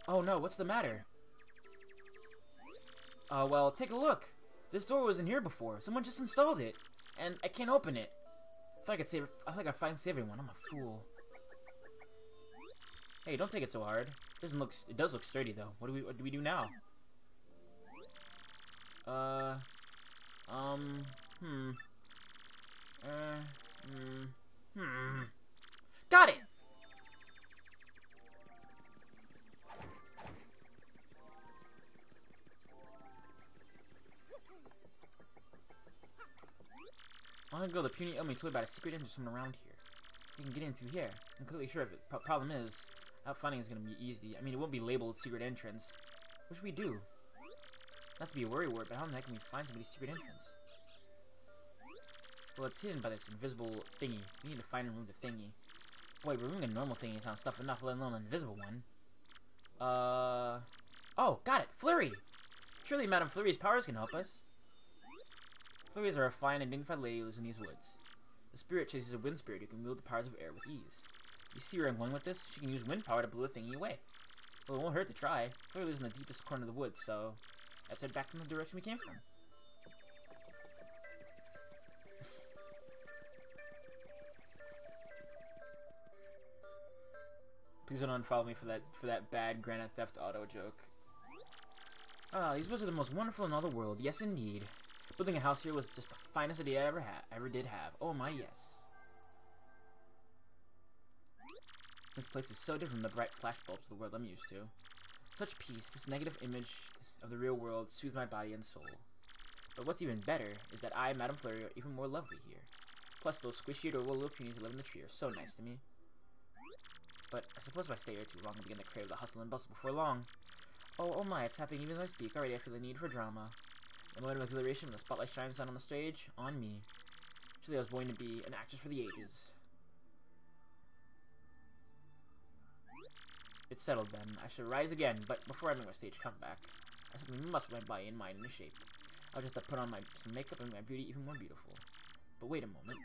Oh no, what's the matter? Uh, well, take a look. This door wasn't here before. Someone just installed it. And I can't open it. I thought I could save I think I could find save everyone. I'm a fool. Hey, don't take it so hard. Doesn't look it does look sturdy though. What do we what do we do now? Uh um hmm. Uh hmm. Hmm. Got it. Long ago, the puny Omi told about a secret entrance from around here. You can get in through here. I'm completely sure of it. Pro problem is, finding is going to be easy. I mean, it won't be labeled secret entrance. What should we do? Not to be a worry word, but how in the heck can we find somebody's secret entrance? Well, it's hidden by this invisible thingy. We need to find and remove the thingy. Boy, we're removing a normal thingy not stuff enough, let alone an invisible one. Uh... Oh, got it! Flurry! Surely Madame Flurry's powers can help us. Flurries are a fine and dignified lady who lives in these woods. The spirit chases a wind spirit who can wield the powers of air with ease. You see where I'm going with this? She can use wind power to blow the thingy away. Well, it won't hurt to try. Flurry lives in the deepest corner of the woods, so let's head back in the direction we came from. *laughs* Please don't unfollow me for that for that bad Grand Theft Auto joke. Ah, these woods are the most wonderful in all the world. Yes, indeed. Building a house here was just the finest idea I ever had, ever did have. Oh my, yes. This place is so different from the bright flashbulbs of the world I'm used to. Such peace, this negative image of the real world soothes my body and soul. But what's even better is that I, Madame Flurry, are even more lovely here. Plus, those squishy adorable little punies who live in the tree are so nice to me. But I suppose if I stay here too long, I begin to crave the hustle and bustle before long. Oh, oh my, it's happening even as I speak. Already I feel the need for drama. The moment of exhilaration when the spotlight shines down on the stage, on me. Surely I was born to be an actress for the ages. It's settled then. I shall rise again, but before I make my stage comeback, I simply must my body and mind into shape. I'll just have to put on my some makeup and my beauty even more beautiful. But wait a moment.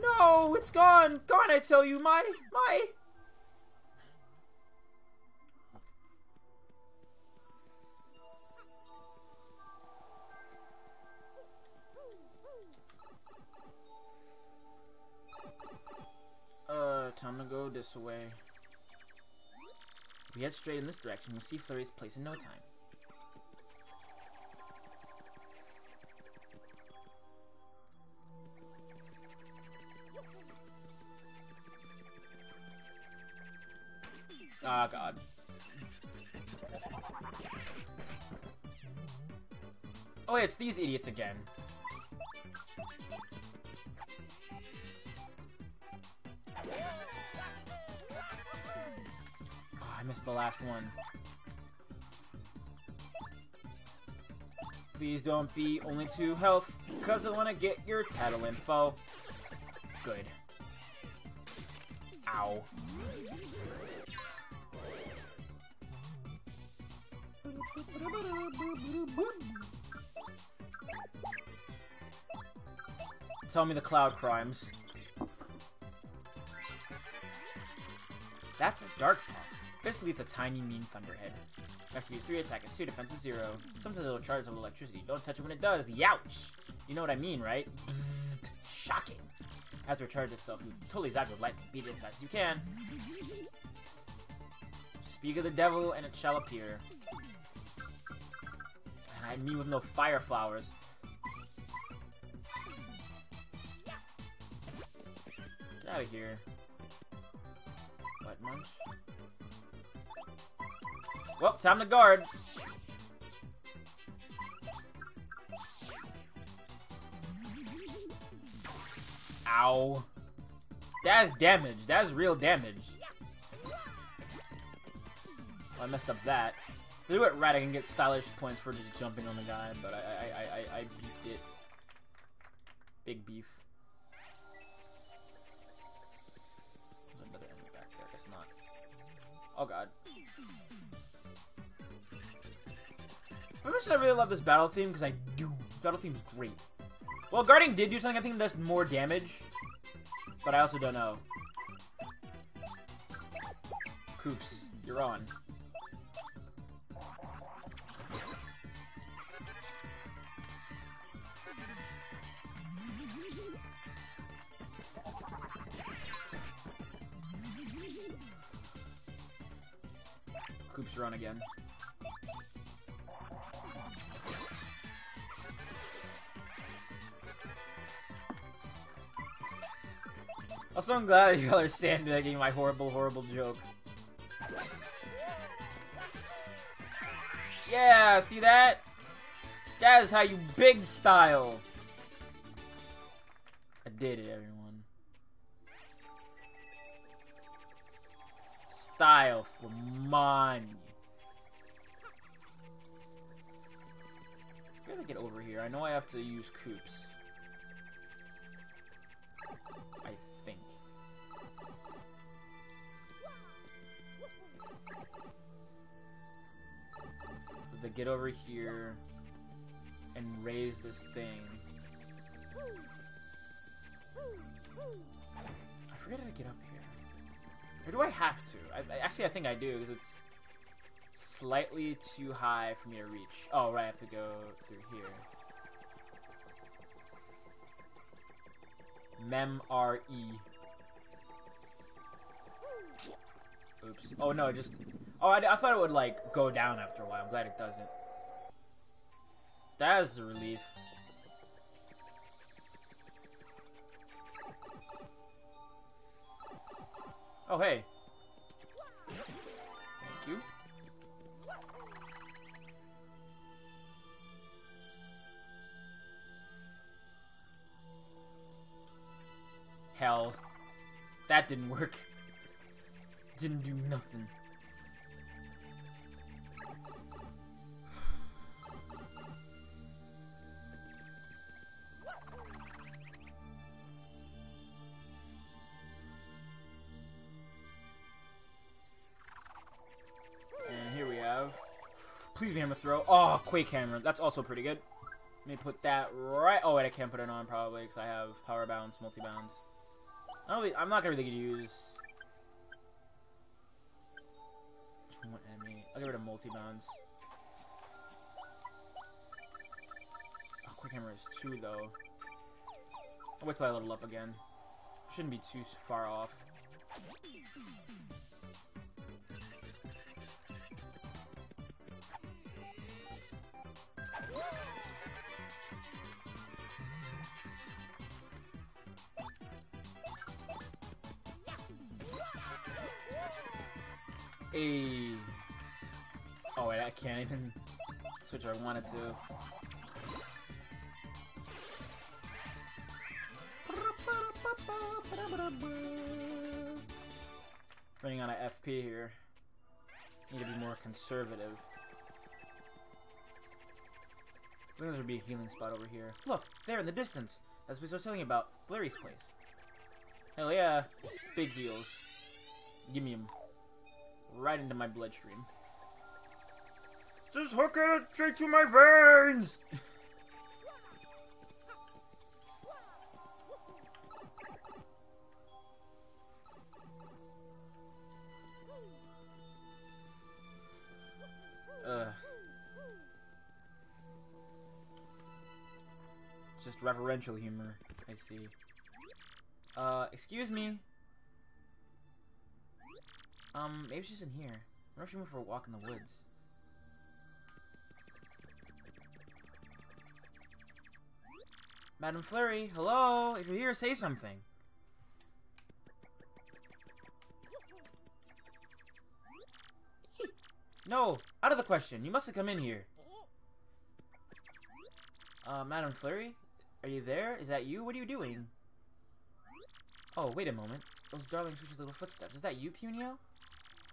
No, it's gone! Gone, I tell you, my, my... this way. We head straight in this direction, we'll see Flurry's place in no time. Ah, God. Oh, yeah, it's these idiots again. Missed the last one. Please don't be only two health, because I want to get your title info. Good. Ow. Tell me the cloud crimes. That's a dark Basically, it's a tiny, mean thunderhead. Is 3, attack is 2, defense is 0. Sometimes it'll charge of electricity. Don't touch it when it does. Youch! You know what I mean, right? Bzzzt. Shocking. Has to recharge itself. You totally zap with lightning. Beat it as fast as you can. Speak of the devil, and it shall appear. And I mean with no fire flowers. Get out of here. Well, time to guard. Ow. That's damage. That's real damage. Well, I messed up that. Do it right, I can get stylish points for just jumping on the guy, but I I, I, I, I beefed it. Big beef. Oh god. I really love this battle theme because I do. Battle theme's great. Well, guarding did do something I think does more damage, but I also don't know. Koops, you're on. Koops, you're on again. Also, I'm glad you all are sandbagging my horrible, horrible joke. Yeah, see that? That is how you big style. I did it, everyone. Style for money. I gotta get over here. I know I have to use Koops. To get over here and raise this thing. I forget how to get up here. Or do I have to? I, I- actually, I think I do, because it's slightly too high for me to reach. Oh, right, I have to go through here. Mem R E. Oops. Oh no, just. Oh, I, I thought it would like go down after a while. I'm glad it doesn't. That is a relief. Oh hey. Thank you. Hell. That didn't work. *laughs* Didn't do nothing. Please hammer throw. Oh, Quake Hammer. That's also pretty good. Let me put that right... Oh, wait, I can't put it on probably because I have power bounce, multi-bounce. Really, I'm not gonna really use... One enemy. I'll get rid of multi-bounce. Oh, Quake Hammer is two, though. I'll wait till I level up again. Shouldn't be too far off. Oh wait, I can't even switch if I wanted to. Running on a FP here. Need to be more conservative. I think there would be a healing spot over here. Look, there in the distance. That's what I was telling you about. Flurry's place. Hell yeah. Big heals. Give me him. Right into my bloodstream. Just hook it straight to my veins! Ugh. Just reverential humor, I see. Uh, excuse me. Um, maybe she's in here. I wonder if she went for a walk in the woods. Madam Flurry, hello? If you're here, say something. *laughs* No, out of the question. You must have come in here. Uh, Madam Flurry? Are you there? Is that you? What are you doing? Oh, wait a moment. Those darling switchy little footsteps. Is that you, Punio?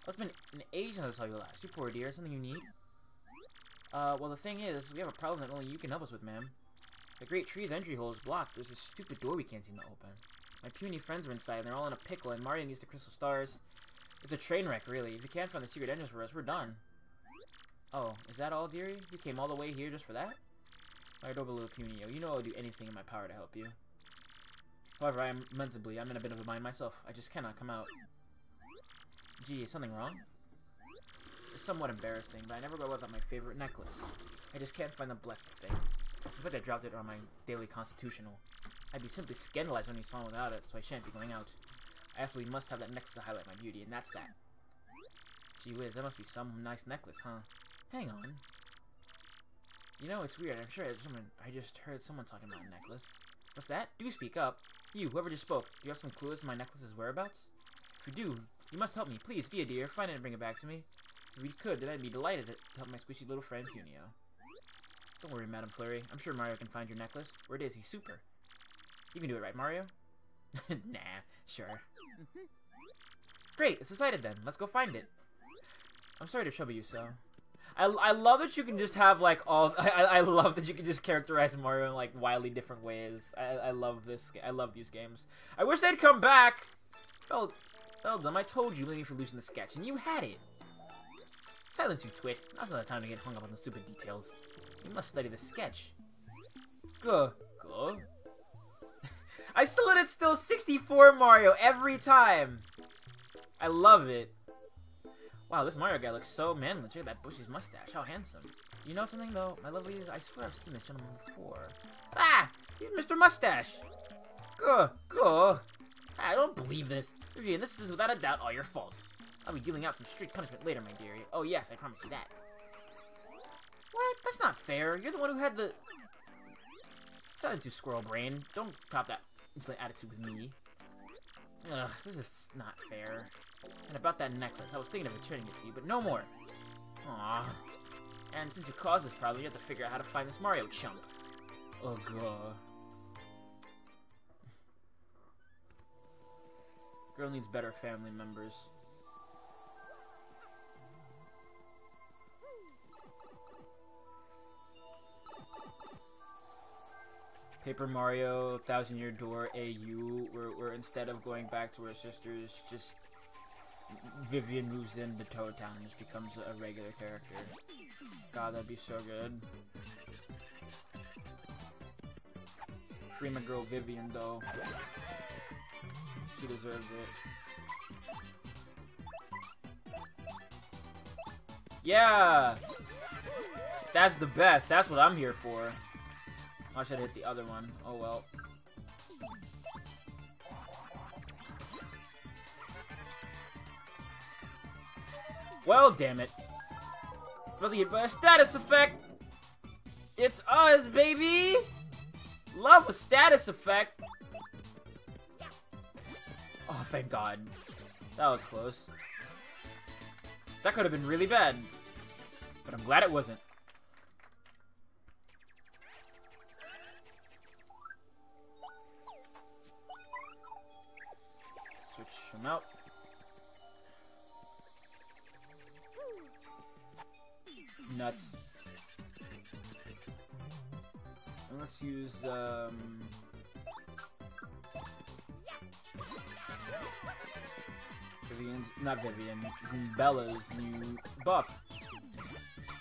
It's been an age since I saw you last. You poor dear. Something you need? Uh, well, the thing is, we have a problem that only you can help us with, ma'am. The Great Tree's entry hole is blocked. There's a stupid door we can't seem to open. My puny friends are inside, and they're all in a pickle, and Mario needs the crystal stars. It's a train wreck, really. If you can't find the secret entrance for us, we're done. Oh, is that all, dearie? You came all the way here just for that? My adorable little Punio, you know I'll do anything in my power to help you. However, I am mentally, I'm in a bit of a bind myself. I just cannot come out. Gee, is something wrong? It's somewhat embarrassing, but I never go without my favorite necklace. I just can't find the blessed thing. I suspect I dropped it on my daily constitutional. I'd be simply scandalized when you saw me without it, so I shan't be going out. I absolutely must have that necklace to highlight my beauty, and that's that. Gee whiz, that must be some nice necklace, huh? Hang on. You know, it's weird. I'm sure someone, I just heard someone talking about a necklace. What's that? Do speak up. You, whoever just spoke, do you have some clue as to my necklace's whereabouts? If you do, you must help me. Please, be a dear. Find it and bring it back to me. If you could, then I'd be delighted to help my squishy little friend Punio. Don't worry, Madam Flurry. I'm sure Mario can find your necklace. Where it is, he's super. You can do it, right, Mario? *laughs* nah, sure. Mm-hmm. Great, it's decided then. Let's go find it. I'm sorry to trouble you so. I, I love that you can just have like all *laughs* I, I love that you can just characterize Mario in like wildly different ways. I, I love this I love these games. I wish they'd come back. Well, Beldam, I told you leaving for losing the sketch, and you had it. Silence, you twit. Now's not the time to get hung up on the stupid details. You must study the sketch. Go, go. *laughs* I still let it still 64 Mario every time. I love it. Wow, this Mario guy looks so manly. Look at that bushy's mustache. How handsome. You know something, though? My lovelies, I swear I've seen this gentleman before. Ah! He's Mr. Mustache! Go, go. I don't believe this. Vivian, this is without a doubt all your fault. I'll be dealing out some strict punishment later, my dearie. Oh, yes, I promise you that. What? That's not fair. You're the one who had the... Silence, you squirrel brain. Don't cop that insolent attitude with me. Ugh, this is not fair. And about that necklace, I was thinking of returning it to you, but no more. Aww. And since you caused this problem, you have to figure out how to find this Mario chump. Oh Girl needs better family members. Paper Mario, Thousand Year Door, AU, where, where instead of going back to her sisters, just Vivian moves into Toad Town and just becomes a regular character. God, that'd be so good. My girl Vivian, though. She deserves it. Yeah! That's the best. That's what I'm here for. I should hit the other one. Oh well. Well, damn it. To get by a status effect. It's us, baby! Love a status effect. Oh, thank God. That was close. That could have been really bad. But I'm glad it wasn't. Switch them out. Nuts. And let's use, um... Vivian's, not Vivian, Bella's new buff.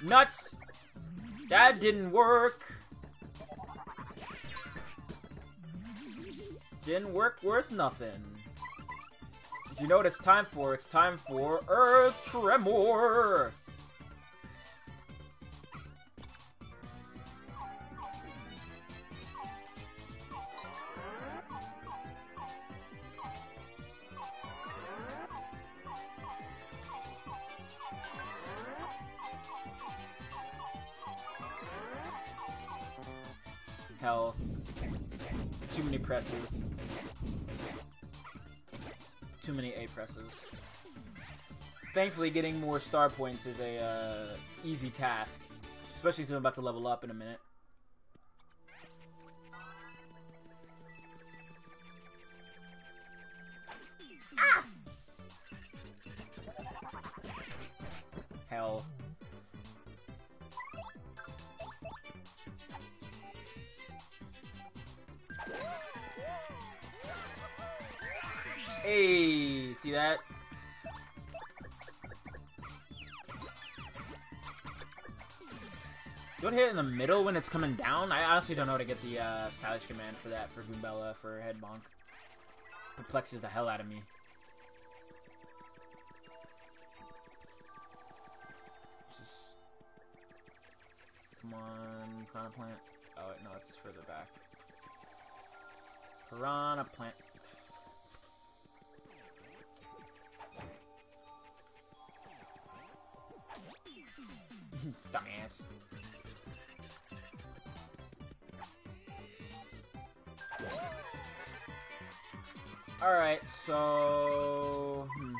Nuts! That didn't work! Didn't work worth nothing. You know what it's time for? It's time for Earth Tremor! Thankfully, getting more star points is a uh, easy task. Especially since I'm about to level up in a minute. Ah! Hell. Hey, see that? Don't hit in the middle when it's coming down. I honestly don't know how to get the uh, stylish command for that for Goombella for head bonk. Perplexes the hell out of me. Just... Come on, piranha plant. Oh wait, no, it's further back. Piranha plant. *laughs* Dumbass. Alright, so... Hmm.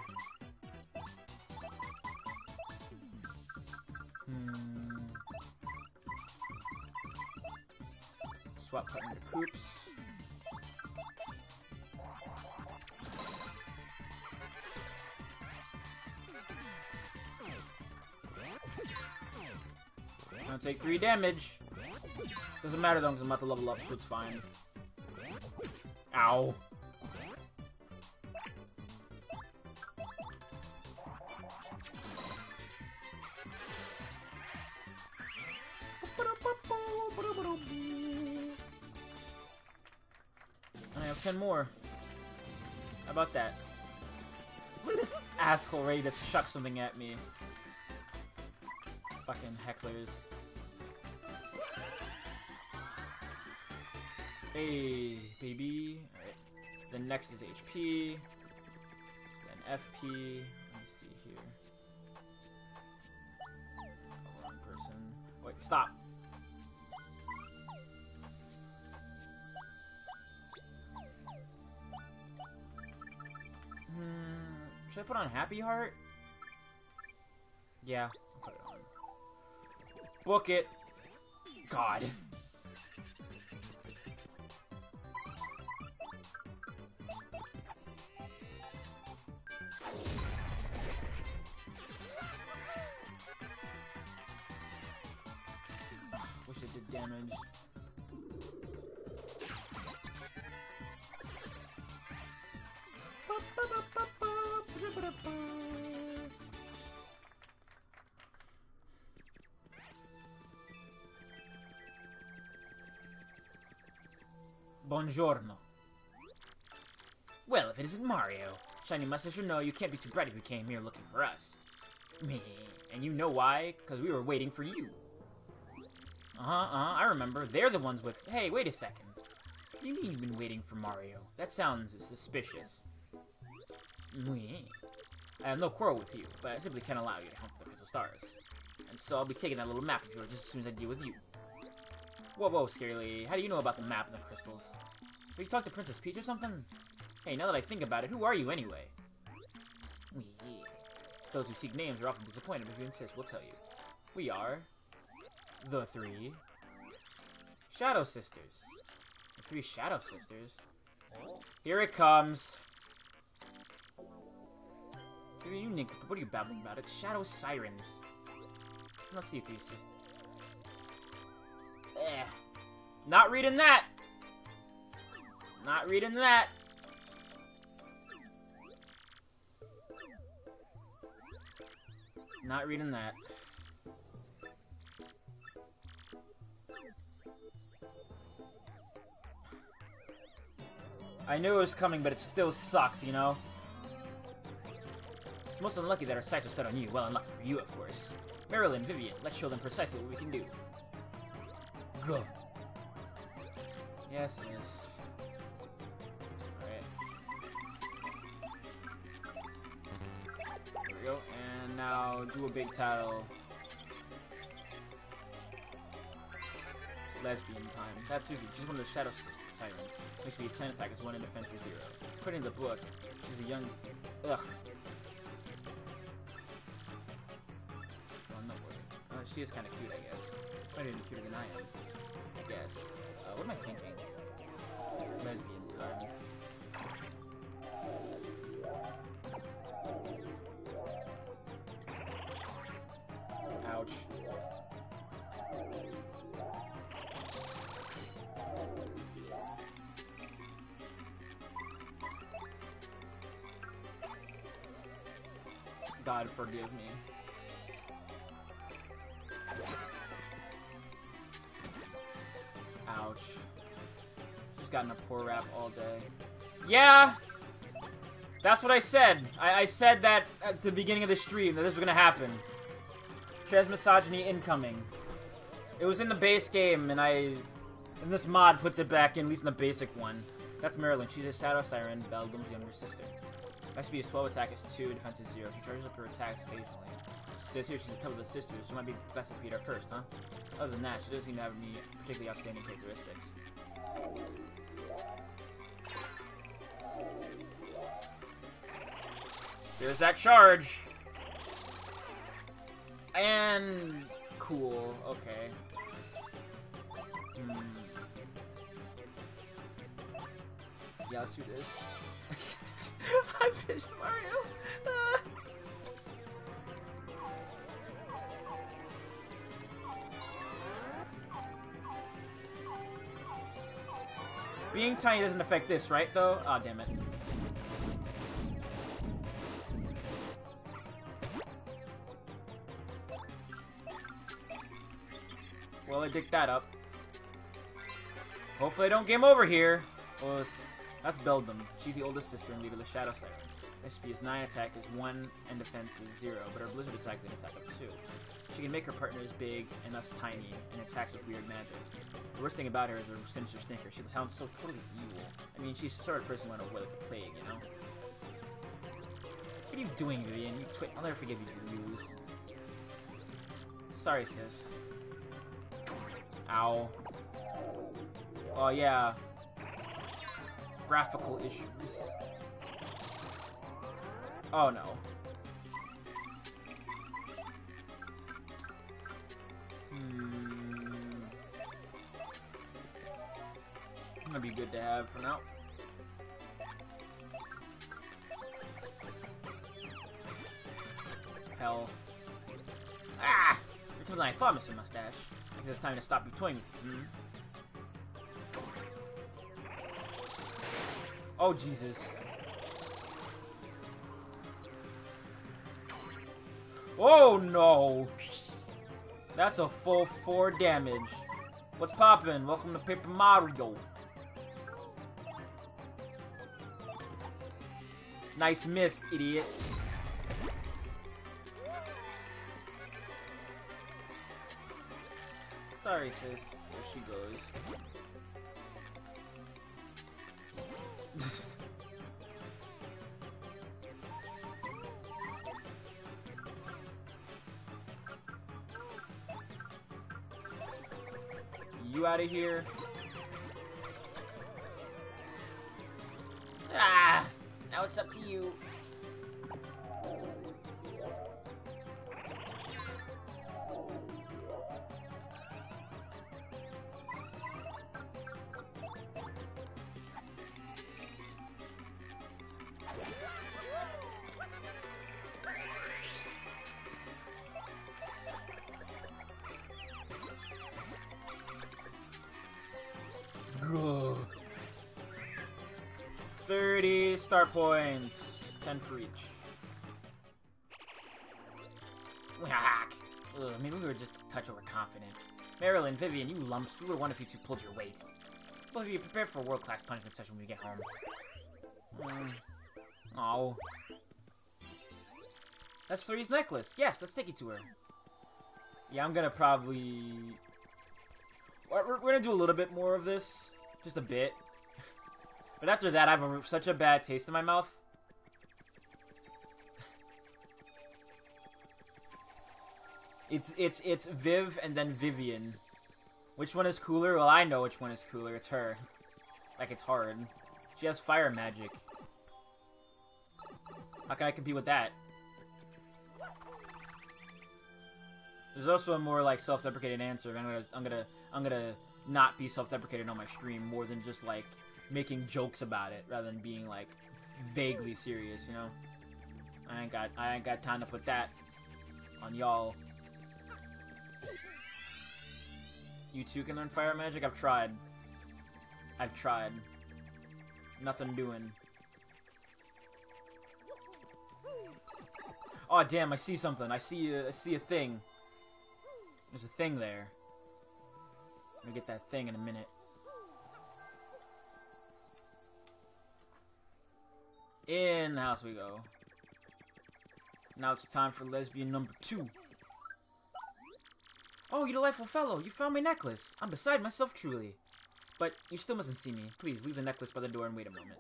Hmm. Swap cut into Koops. Gonna take three damage. Doesn't matter though, because I'm about to level up, so it's fine. Ow. 10 more. How about that? Look at this asshole ready to chuck something at me. Fucking hecklers. Hey, baby. Alright. Next is HP. Then FP. Let's see here. Wrong person. Wait, stop. Should I put on Happy Heart? Yeah, put it on. Book it. God. Wish it did damage. Buongiorno. Well, if it isn't Mario, Shiny Mustache should know you can't be too bright if you came here looking for us. Me, and you know why? Because we were waiting for you. Uh-huh, uh-huh, I remember. They're the ones with... Hey, wait a second. What do you mean you've been waiting for Mario? That sounds suspicious. Me. I have no quarrel with you, but I simply can't allow you to hunt the crystal stars. And so I'll be taking that little map of yours just as soon as I deal with you. Whoa, whoa, Scarily. How do you know about the map and the crystals? Have you talked to Princess Peach or something? Hey, now that I think about it, who are you anyway? We. Those who seek names are often disappointed, but if you insist, we'll tell you. We are... The three... Shadow Sisters. The three Shadow Sisters? Here it comes! You what are you babbling about? It's Shadow Sirens. Let's see if these sisters... Eh. Not reading that! Not reading that! Not reading that. I knew it was coming, but it still sucked, you know? It's most unlucky that our sights are set on you. Well, unlucky for you, of course. Marilyn, Vivian, let's show them precisely what we can do. Go. Yes, yes. Alright. There we go. And now do a big title. Lesbian time. That's Vivi. She's one of the Shadow Sirens. Makes me a 10 attack is 1 in defense is 0. Put in the book. She's a young... Ugh. Uh, she is kind of cute, I guess. Even cuter than I am. I guess. Uh, what am I thinking? Lesbian time. Ouch. God forgive me. Gotten a poor rap all day. Yeah! That's what I said. I, I said that at the beginning of the stream, that this was gonna happen. Transmisogyny incoming. It was in the base game, and I... And this mod puts it back in, at least in the basic one. That's Marilyn. She's a Shadow Siren, Beldam's younger sister. SP is 12, attack is 2, defense is 0. She charges up her attacks occasionally. She says here she's a top of the sisters, so might be best to feed her first, huh? Other than that, she doesn't seem to have any particularly outstanding characteristics. There's that charge! And... Cool, okay. Hmm. Yeah, let's do this. *laughs* I fished Mario! Being tiny doesn't affect this, right, though? Aw, oh, damn it. Well, I dig that up. Hopefully I don't game over here. Well, that's Beldam. She's the oldest sister and leader of the Shadow Sirens. SP is 9 attack is 1 and defense is 0, but her Blizzard attack is an attack of 2. She can make her partners big and us tiny, and attacks with weird magic. The worst thing about her is her sinister snicker. She sounds so totally evil. I mean, she's the sort of person who went away like the plague, you know? What are you doing, Vivian? You twit. I'll never forgive you, you lose. Sorry, sis. Ow. Oh, yeah. Graphical issues. Oh, no. Hmm. Gonna be good to have for now. Hell. Ah! You're tougher I thought, Mr. Mustache. I guess it's time to stop toying you. Hmm? Oh, Jesus. Oh, no! That's a full 4 damage. What's poppin'? Welcome to Paper Mario. Nice miss, idiot. Sorry, sis. There she goes. *laughs* out of here. Ah! Now it's up to you. Points. 10 for each. Whack. Ugh, maybe we were just a touch overconfident. Marilyn, Vivian, you lumps, we were one if you two pulled your weight. Both of you prepare for a world-class punishment session when we get home. Mm. Oh. That's Flurrie's necklace. Yes, let's take it to her. Yeah, I'm gonna probably... We're gonna do a little bit more of this. Just a bit. But after that, I have a, such a bad taste in my mouth. It's it's it's Viv and then Vivian. Which one is cooler? Well, I know which one is cooler. It's her. Like it's hard. She has fire magic. How can I compete with that? There's also a more like self-deprecating answer. I'm gonna I'm gonna I'm gonna not be self-deprecating on my stream more than just like making jokes about it rather than being like vaguely serious, you know? I ain't got I ain't got time to put that on y'all. You too can learn fire magic? I've tried. I've tried. Nothing doing. Oh damn, I see something. I see a, I see a thing. There's a thing there. I'm gonna get that thing in a minute. In the house we go. Now it's time for lesbian number two. Oh, you delightful fellow! You found my necklace! I'm beside myself truly. But you still mustn't see me. Please, leave the necklace by the door and wait a moment.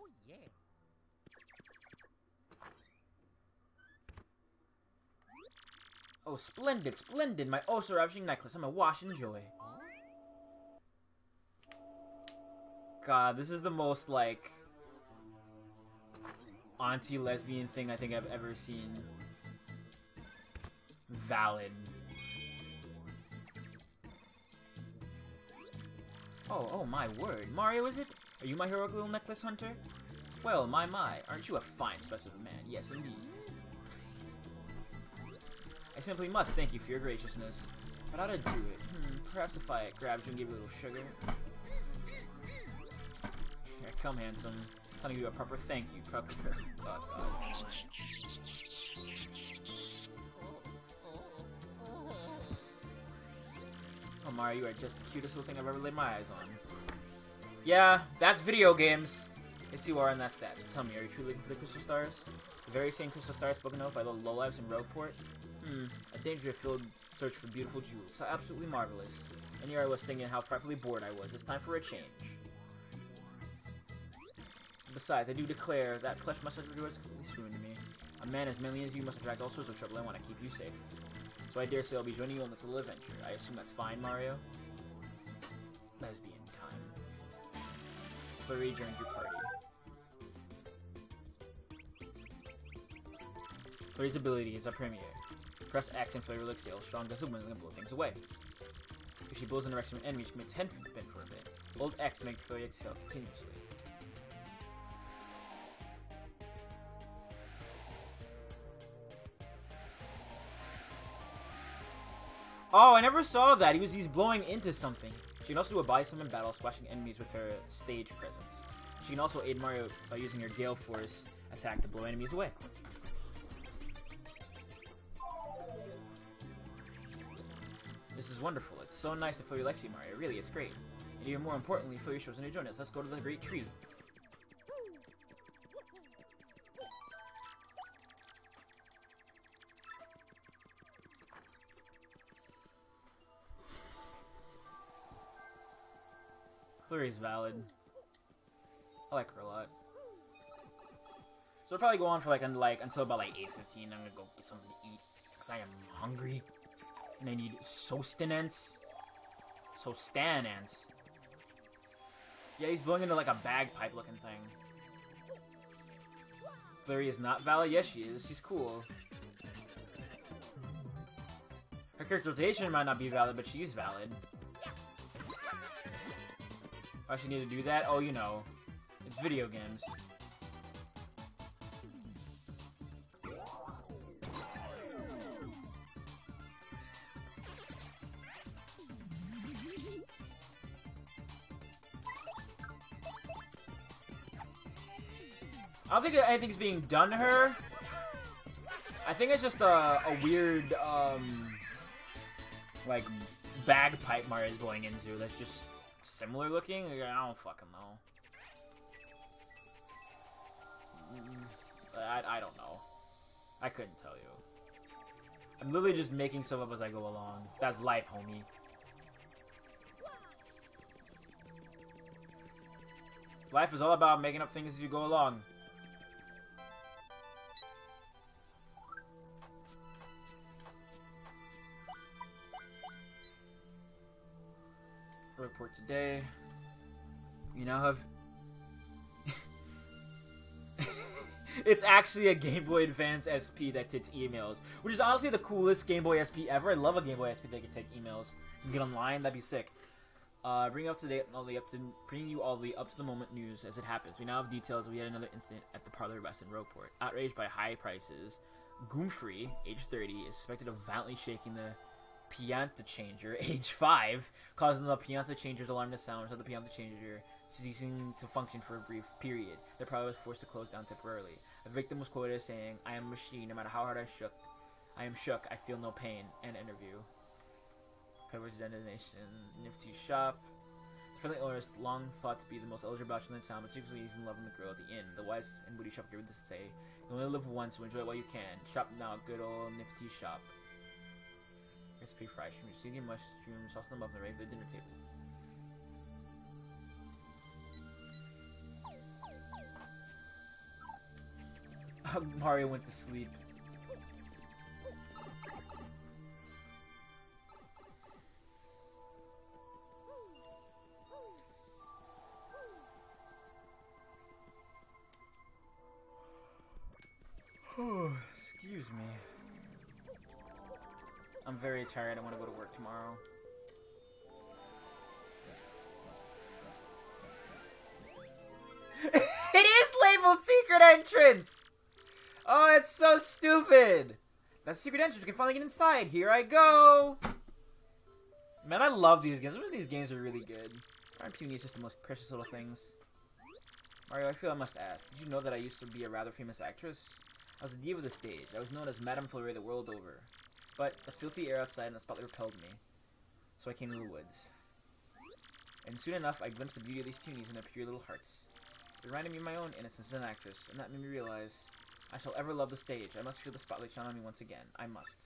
Oh, oh splendid, splendid! My oh so ravishing necklace. I'm a wash in joy. God, this is the most, like, anti-lesbian thing I think I've ever seen. Valid. Oh, oh my word. Mario, is it? Are you my heroic little necklace hunter? Well, my my, aren't you a fine specimen man? Yes, indeed. I simply must thank you for your graciousness. But how to do it? Hmm, perhaps if I grabbed you and gave you a little sugar? Here, come, handsome. Telling you a proper thank you, proper. Oh. Oh, Mario, you are just the cutest little thing I've ever laid my eyes on. Yeah, that's video games. Yes, you are, and that's that. So tell me, are you truly looking for the crystal stars? The very same crystal stars spoken of by the lowlives in Rogueport? Hmm, a danger-filled search for beautiful jewels. So absolutely marvelous. And here I was thinking how frightfully bored I was. It's time for a change. Besides, I do declare that plush mustache of yours completely swooned me. A man as manly as you must attract all sorts of trouble. I want to keep you safe. So I dare say I'll be joining you on this little adventure. I assume that's fine, Mario? Lesbian time. Flurrie joins your party. Flurrie's ability is a premiere. Press X and Flurrie will exhale strong gusts of wind and blow things away. If she blows in the direction of enemy, she 10 feet spin for a bit. Hold X to make Flurrie exhale continuously. Oh, I never saw that. He was he's blowing into something. She can also do a buy summon battle, splashing enemies with her stage presence. She can also aid Mario by using her Gale Force attack to blow enemies away. This is wonderful. It's so nice to Flurrie Lexi Mario. Really, it's great. And even more importantly, Flurrie shows a new join us. Let's go to the Great Tree. Flurrie's valid. I like her a lot. So we'll probably go on for like, un like until about like 8.15. I'm gonna go get something to eat. Because I am hungry. And I need sustenance. So Stan. Yeah, he's blowing into like a bagpipe looking thing. Flurrie is not valid. Yes, she is. She's cool. Her character rotation might not be valid, but she's valid. Why she need to do that? Oh, you know. It's video games. I don't think anything's being done to her. I think it's just a, a weird, um, like, bagpipe Mario's going into that's just similar looking. I don't fucking know. Mm, I, I don't know. I couldn't tell you. I'm literally just making stuff up as I go along. That's life, homie. Life is all about making up things as you go along. Report today. You now have. *laughs* it's actually a Game Boy Advance SP that takes emails, which is honestly the coolest Game Boy SP ever. I love a Game Boy SP that can take emails. You get online, that'd be sick. Uh, bring up to date all the up to bring you all the up to the moment news as it happens. We now have details. We had another incident at the Parlor West in Rogueport. Outraged by high prices, Goomfrey, age 30, is suspected of violently shaking the Pianta Changer, *laughs* age 5, causing the Pianta Changer's alarm to sound, so the Pianta Changer ceasing to function for a brief period. The product was forced to close down temporarily. A victim was quoted as saying, I am a machine, no matter how hard I shook. I am shook, I feel no pain. End interview. Pepper's destination, Nifty Shop. The friendly is long thought to be the most eligible bachelor in the town, but secretly he's in love with the girl at the inn. The wise and witty shop gave to say, You only live once, so enjoy it while you can. Shop now, good old Nifty Shop. Crispy fried shrimp, Sicilian mushrooms, sauce them up on the regular dinner table. *laughs* Um, Mario went to sleep. *sighs* Excuse me. I'm very tired. I want to go to work tomorrow. *laughs* it is labeled secret entrance! Oh, it's so stupid! That's secret entrance. We can finally get inside. Here I go! Man, I love these games. Some of these games are really good. Aren't Puny just the most precious little things? Mario, I feel I must ask. Did you know that I used to be a rather famous actress? I was a diva of the stage. I was known as Madame Flurrie the world over. But the filthy air outside and the spotlight repelled me, so I came to the woods. And soon enough, I glimpsed the beauty of these puny in their pure little hearts. It reminded me of my own innocence as an actress, and that made me realize I shall ever love the stage. I must feel the spotlight shine on me once again. I must.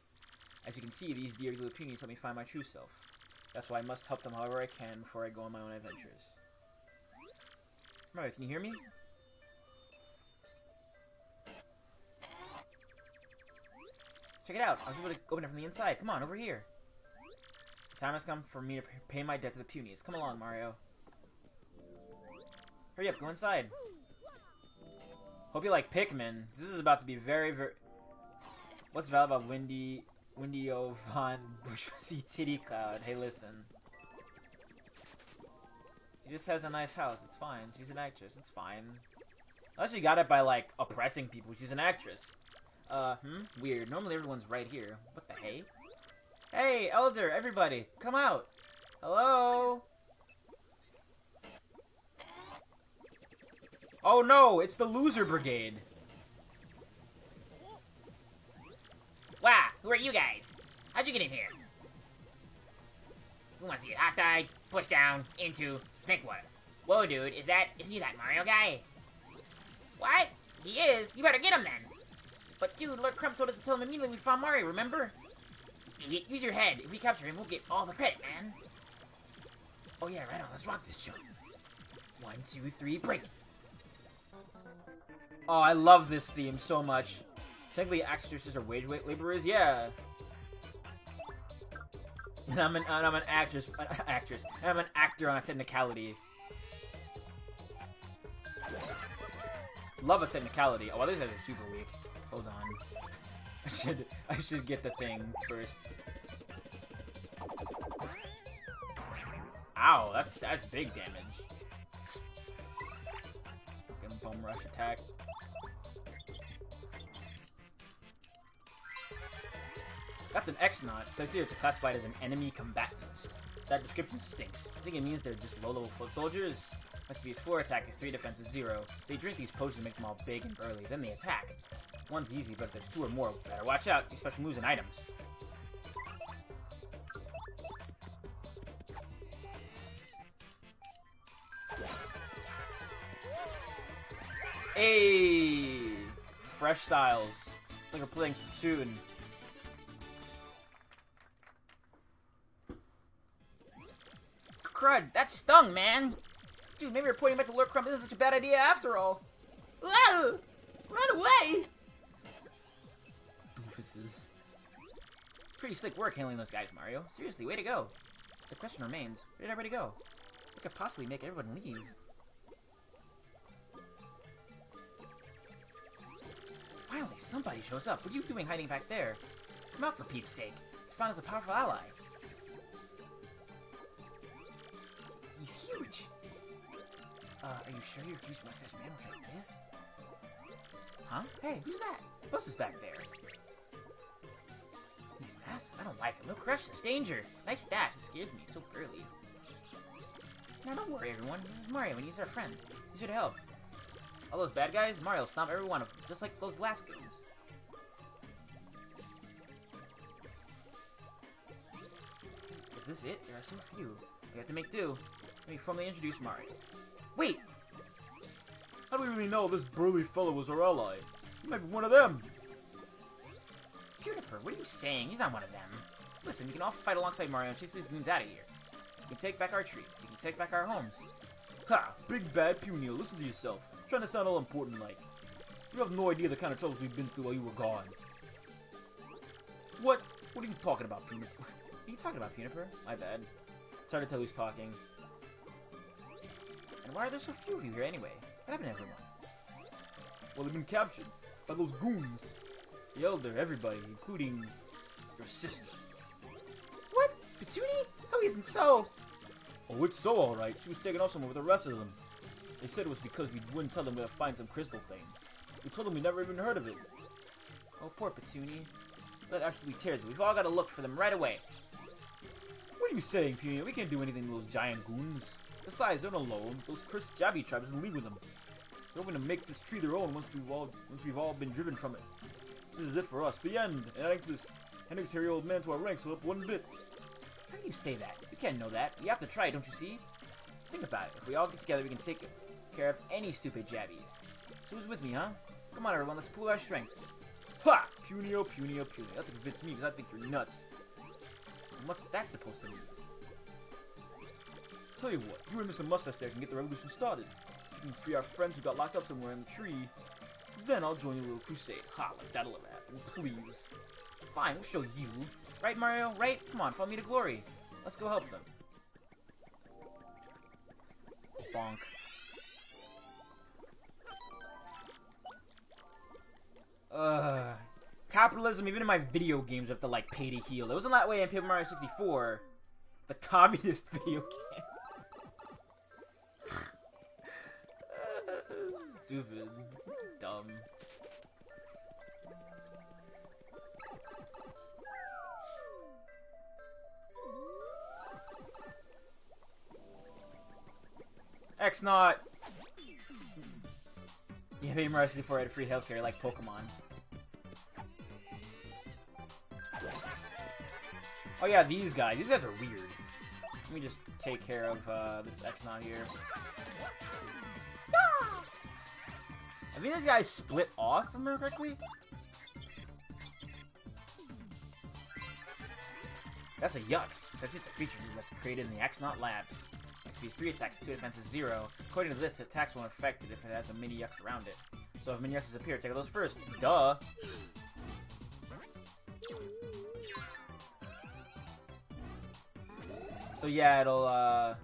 As you can see, these dear little punies help me find my true self. That's why I must help them however I can before I go on my own adventures. Mario, can you hear me? Check it out. I was able to open it from the inside. Come on, over here. The time has come for me to pay my debt to the Punies. Come along, Mario. Hurry up, go inside. Hope you like Pikmin. This is about to be very, very... What's valid about Windy... Windy O Von Bourgeoisie *laughs* Titty Cloud? Hey, listen. He just has a nice house. It's fine. She's an actress. It's fine. Unless she got it by, like, oppressing people. She's an actress. Uh, hmm? Weird. Normally everyone's right here. What the hey? Hey, Elder, everybody, come out! Hello? Oh no, it's the Loser Brigade. Wow, who are you guys? How'd you get in here? Who wants to get hot dog, push down, into, think what? Whoa, dude, is that, isn't he that Mario guy? What? He is? You better get him then. But dude, Lord Crump told us to tell him immediately we found Mario, remember? Use your head. If we capture him, we'll get all the credit, man. Oh yeah, right on. Let's rock this jump. One, two, three, break. Oh, I love this theme so much. Technically, actresses are wage laborers. Yeah. And I'm an and I'm an actress, an actress. And I'm an actor on a technicality. Love a technicality. Oh, well, these guys are super weak. Hold on. I should I should get the thing first. Ow, that's that's big damage. Fucking bum rush attack. That's an X-Naut. So I see it's classified as an enemy combatant. That description stinks. I think it means they're just low-level foot soldiers. XP's 4 attack is 3 defense is 0. They drink these potions to make them all big and burly, then they attack. One's easy, but if there's two or more, better watch out. These special moves and items. Hey! Fresh styles. It's like we're playing Splatoon. Crud, that stung, man! Dude, maybe reporting back to Lord Crump isn't such a bad idea after all. Whoa! Run away! Doofuses. Pretty slick work handling those guys, Mario. Seriously, way to go. The question remains, where did everybody go? What could possibly make everyone leave? Finally, somebody shows up. What are you doing hiding back there? Come out for Pete's sake. You found us a powerful ally. He's huge. Uh, are you sure your juice mustache man was like this? Huh? Hey, who's that? What's is back there? He's an ass. I don't like him. No crushes. Danger. Nice dash. It scares me. So burly. Now don't worry, everyone. This is Mario, and he's our friend. He's here to help. All those bad guys, Mario will stomp every one of them, just like those last goons. Is this it? There are so few. We have to make do. Let me formally introduce Mario. Wait! How do we really know this burly fellow was our ally? He might be one of them. Puniper, what are you saying? He's not one of them. Listen, we can all fight alongside Mario and chase these goons out of here. We can take back our tree. We can take back our homes. Ha! Big bad Punio, listen to yourself. Trying to sound all important like. You have no idea the kind of troubles we've been through while you were gone. What? What are you talking about, Puniper? *laughs* Are you talking about, Puniper? My bad. It's hard to tell who's talking. And why are there so few of you here anyway? What happened to everyone? Well, they've been captured by those goons. The Elder, everybody, including your sister. What? Petuni? So isn't so. Oh, it's so alright. She was taken off somewhere with the rest of them. They said it was because we wouldn't tell them where to find some crystal thing. We told them we never even heard of it. Oh, poor Petuni. That absolutely tears me. We've all got to look for them right away. What are you saying, Punio? We can't do anything to those giant goons. Besides, they're not alone. Those cursed Jabby tribes in league with them. They're going to make this tree their own once we've all once we've all been driven from it. This is it for us. The end. And adding to this this hairy old man to our ranks will help one bit. How can you say that? You can't know that. You have to try, don't you see? Think about it. If we all get together, we can take care of any stupid jabbies. So who's with me, huh? Come on, everyone. Let's pool our strength. Ha! Punio, Punio, Punio. to convince me because I think you're nuts. And what's that supposed to mean? Tell you what, you and Mr. Mustache there can get the revolution started. You can free our friends who got locked up somewhere in the tree, then I'll join your little crusade. Ha, like that'll ever happen. Please. Fine, we'll show you. Right, Mario? Right? Come on, follow me to glory. Let's go help them. Bonk. Ugh. Capitalism, even in my video games, I have to, like, pay to heal. It wasn't that way in Paper Mario 64. The communist *laughs* video game. *laughs* Stupid. Dumb. X-Naut. Yeah, Paper Mario 64 had free healthcare like Pokemon. Oh yeah, these guys. These guys are weird. Let me just take care of uh, this X-Naut here. I think these guys split off, remember correctly. That's a Yux. That's a creature that's created in the X-Naut Labs. XP's 3 attacks, 2 defense is 0. According to this, attacks won't affect it if it has a mini Yux around it. So if mini Yuxes appear, take those first. Duh! So yeah, it'll uh,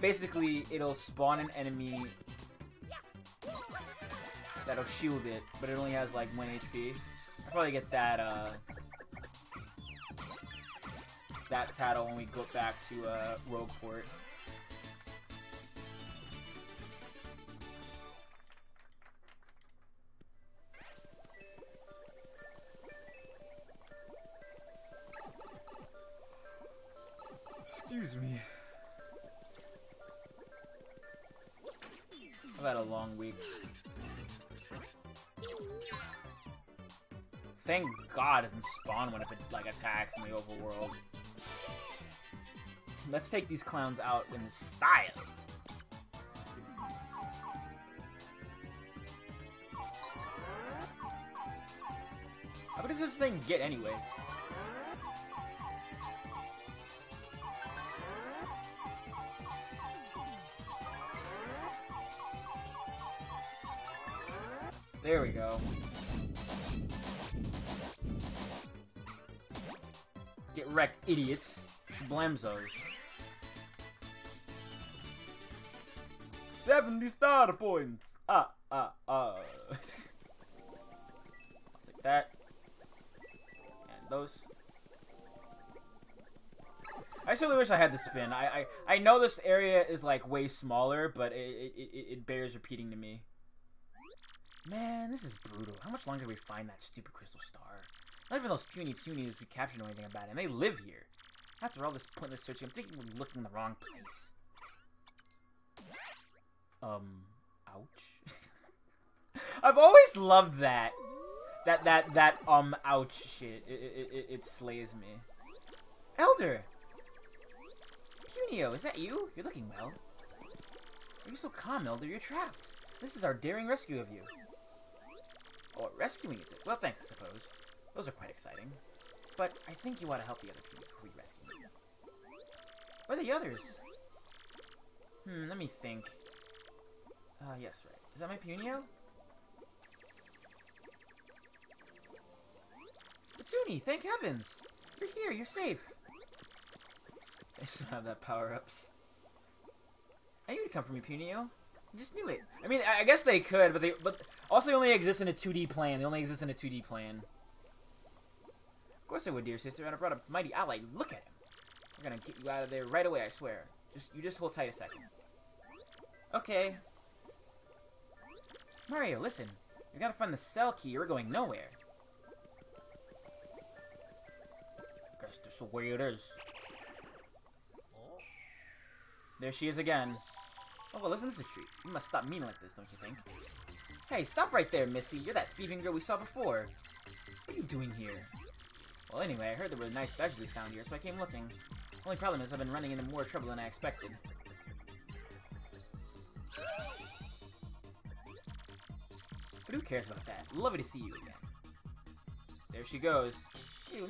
basically it'll spawn an enemy that'll shield it, but it only has like one HP. I'll probably get that uh, that tattle when we go back to uh, Rogueport. Excuse me. I've had a long week. Thank God it doesn't spawn when if it like attacks in the overworld. Let's take these clowns out in style. How does this thing get anyway? There we go. Get wrecked, idiots. Shblamzos. 70 star points! Ah, ah, ah. *laughs* Take that. And those. I really wish I had the spin. I, I, I know this area is like way smaller, but it, it, it, it bears repeating to me. Man, this is brutal. How much longer do we find that stupid crystal star? Not even those puny punies we captured know anything about it, and they live here. After all this pointless searching, I'm thinking we're looking in the wrong place. Um, ouch. *laughs* I've always loved that. That, that, that, um, ouch shit. It, it, it, it slays me. Elder! Punio, is that you? You're looking well. Are you so calm, Elder? You're trapped. This is our daring rescue of you. Or rescuing, is it? Well, thanks, I suppose. Those are quite exciting. But I think you ought to help the other punies before we rescue you. Where are the others? Hmm, let me think. Ah, uh, yes, right. Is that my Punio? Petuni, thank heavens! You're here, you're safe! I still have that power-ups. I knew you'd come for me, Punio. I just knew it. I mean, I guess they could, but they but also they only exist in a 2D plane. They only exist in a 2D plane. Of course I would, dear sister, and I brought a mighty ally. Look at him. We're gonna get you out of there right away, I swear. Just you just hold tight a second. Okay. Mario, listen. We gotta find the cell key, we're going nowhere. Guess this is where it is. There she is again. Oh, well, listen, this is a treat. You must stop mean like this, don't you think? Hey, stop right there, Missy. You're that thieving girl we saw before. What are you doing here? Well, anyway, I heard there were nice badges we found here, so I came looking. Only problem is I've been running into more trouble than I expected. But who cares about that? Lovely to see you again. There she goes.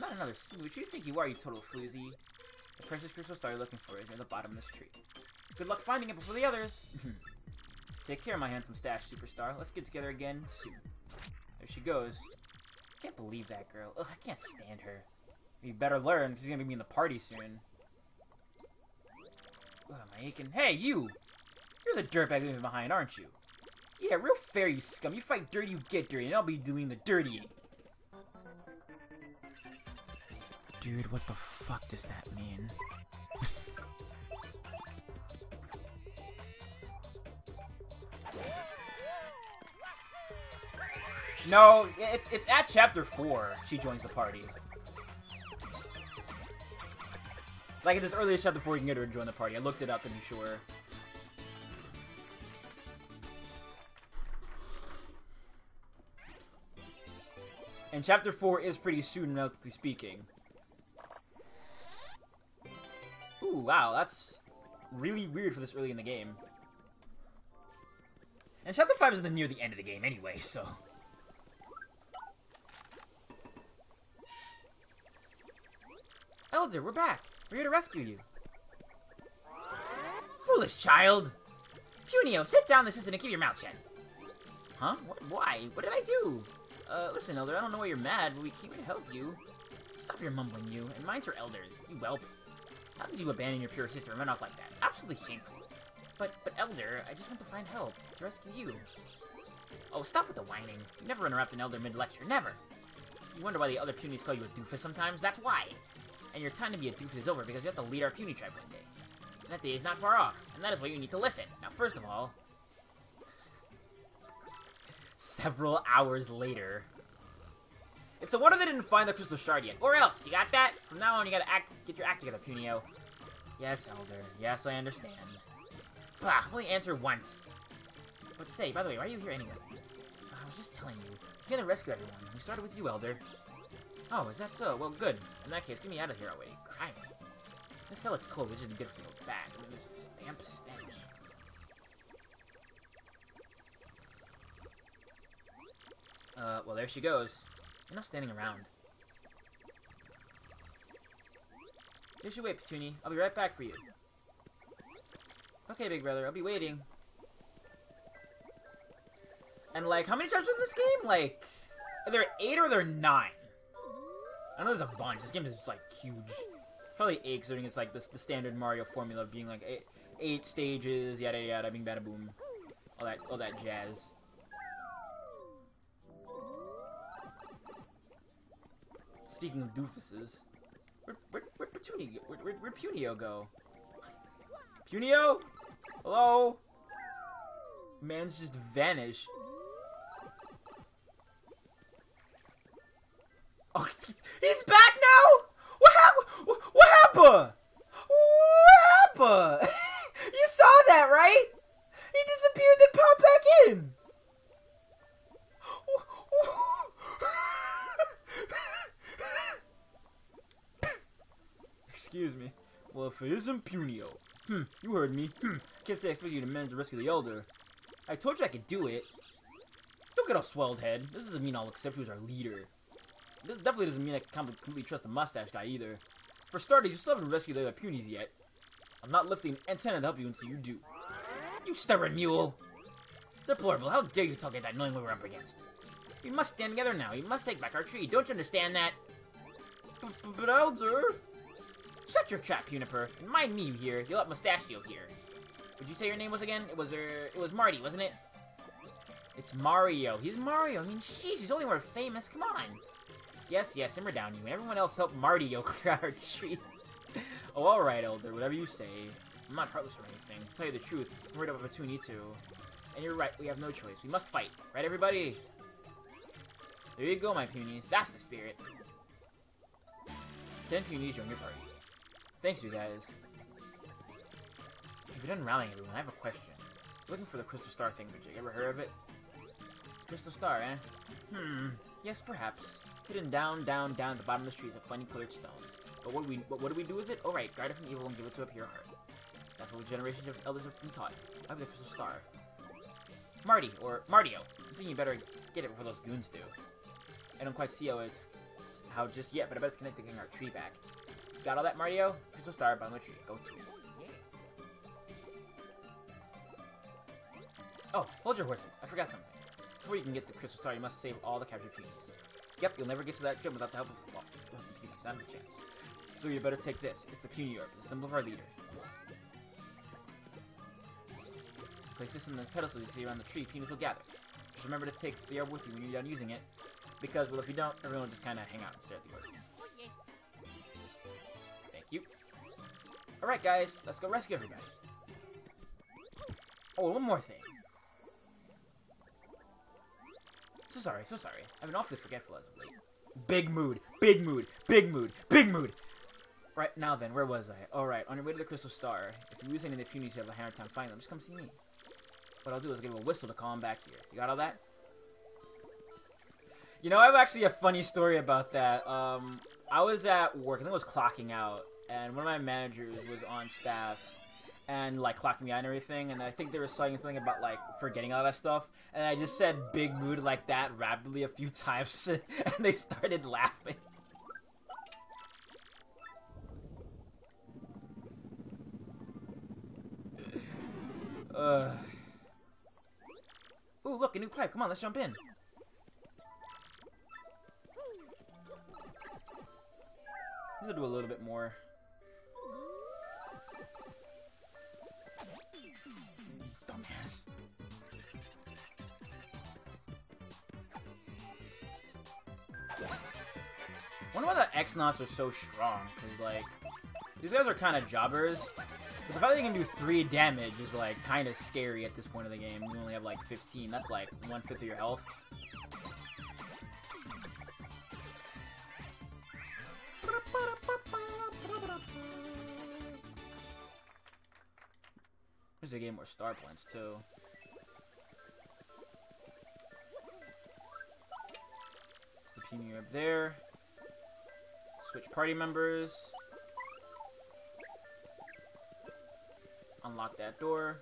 Not another smooch. You think you are, you total floozy? The precious crystal star you're looking for is near the bottom of this tree. Good luck finding it before the others. *laughs* Take care, of my handsome stash superstar. Let's get together again soon. There she goes. I Can't believe that girl. Ugh, I can't stand her. You better learn, she's gonna be in the party soon. Ugh, am I aching? Hey, you! You're the dirtbag leaving behind, aren't you? Yeah, real fair, you scum. You fight dirty, you get dirty, and I'll be doing the dirtying. Dude, what the fuck does that mean? No, it's it's at chapter four. She joins the party. Like it's as early as chapter four, you can get her to join the party. I looked it up to be sure. And chapter 4 is pretty soon, relatively speaking. Ooh, wow, that's really weird for this early in the game. And chapter 5 is near the end of the game anyway, so... Elder, we're back. We're here to rescue you. Foolish child! Punio, sit down this instant and keep your mouth shut. Huh? What, why? What did I do? Uh, listen, Elder, I don't know why you're mad, but we came to help you. Stop your mumbling, you, and mind your elders, you whelp. How could you abandon your pure sister and run off like that? Absolutely shameful. But, but Elder, I just want to find help to rescue you. Oh, stop with the whining. You never interrupt an Elder mid-lecture, never. You wonder why the other Punies call you a doofus sometimes? That's why. And your time to be a doofus is over because you have to lead our Puni tribe one day. And that day is not far off, and that is why you need to listen. Now, first of all... Several hours later... It's a wonder they didn't find the Crystal Shard yet. Or else, you got that? From now on, you gotta act, get your act together, Punio. Yes, Elder. Yes, I understand. Bah, only answer once. But say, by the way, why are you here anyway? I was just telling you. He's gonna rescue everyone. We started with you, Elder. Oh, is that so? Well, good. In that case, get me out of here already. Criminy. This cell is cold, which isn't good for your back. I mean, there's this damp stench. Uh, well, there she goes. Enough standing around. You should wait, Petuni. I'll be right back for you. Okay, big brother, I'll be waiting. And, like, how many jobs in this game? Like, are there eight or are there nine? I know there's a bunch. This game is, like, huge. Probably eight, considering it's, like, the, the standard Mario formula of being, like, eight, eight stages, yada yada, bing bada boom. All that, all that jazz. Speaking of doofuses, where, where, where'd Petunia, where, where, where'd Punio go? Punio? Hello? Man's just vanished. Oh, he's back now? What happened? What happened? What happened? *laughs* you saw that, right? He disappeared, then popped back in. *laughs* Excuse me. Well, if it isn't Punio. Hmm, you heard me. Hmm, can't say I expect you to manage to rescue of the Elder. I told you I could do it. Don't get all swelled head. This doesn't mean I'll accept you as our leader. This definitely doesn't mean I can completely trust the mustache guy either. For starters, you still haven't rescued the punies yet. I'm not lifting an antenna to help you until you do. You stubborn mule! Deplorable, how dare you talk like that knowing what we're up against? We must stand together now. We must take back our tree. Don't you understand that? But, but Elder... Shut your trap, Puniper, and mind me, you hear. You'll let Mustachio here. Would you say your name was again? It was er, it was Marty, wasn't it? It's Mario. He's Mario. I mean, sheesh, he's only more famous. Come on. Yes, yes, simmer down, you. And everyone else help Marty *laughs* go clear our tree. oh, all right, Elder. Whatever you say. I'm not heartless or anything. To tell you the truth, I'm worried about Petuni too. And you're right. We have no choice. We must fight. Right, everybody? There you go, my punies. That's the spirit. Ten punies join your party. Thanks, you guys. If you're done rallying everyone, I have a question. Looking for the Crystal Star thing, you ever heard of it? Crystal Star, eh? Hmm. Yes, perhaps. Hidden down, down, down the bottom of the street is a funny colored stone. But what do we what, what do we do with it? Alright, right, guard it from evil and give it to a pure heart. That's what generations of elders have been taught. I have the Crystal Star. Marty, or Martio. I think you better get it before those goons do. I don't quite see how it's how just yet, but I bet it's connected to getting our tree back. Got all that, Mario? Crystal Star, bottom of the tree. Go to. Oh, hold your horses. I forgot something. Before you can get the Crystal Star, you must save all the captured punies. Yep, you'll never get to that jump without the help of well, punies. Not a chance. So you better take this. It's the Puni orb, the symbol of our leader. Place this in this pedestal you see around the tree, punies will gather. Just remember to take the orb with you when you're done using it, because, well, if you don't, everyone will just kind of hang out and stare at the orb. Thank you. Alright, guys, let's go rescue everybody. Oh, one more thing. So sorry, so sorry. I've been awfully forgetful as of late. Big mood, big mood, big mood, big mood! Right, now then, where was I? Alright, on your way to the Crystal Star, if you lose any of the punies you have a hard time finding them, just come see me. What I'll do is give a whistle to call them back here. You got all that? You know, I have actually a funny story about that. Um, I was at work, I think I was clocking out, and one of my managers was on staff, and like clocking me out and everything, and I think they were saying something about like forgetting all that stuff, and I just said big mood like that rapidly a few *laughs* times, and they started laughing. uh. Ooh, look, a new pipe. Come on, let's jump in. This will do a little bit more. Dumbass. wonder why the X-Nauts are so strong, because, like, these guys are kind of jobbers, but the fact that they can do 3 damage is, like, kind of scary at this point of the game. You only have, like, 15. That's, like, one-fifth of your health. There's a game more star points, too. There's the Puni up there. Switch party members. Unlock that door.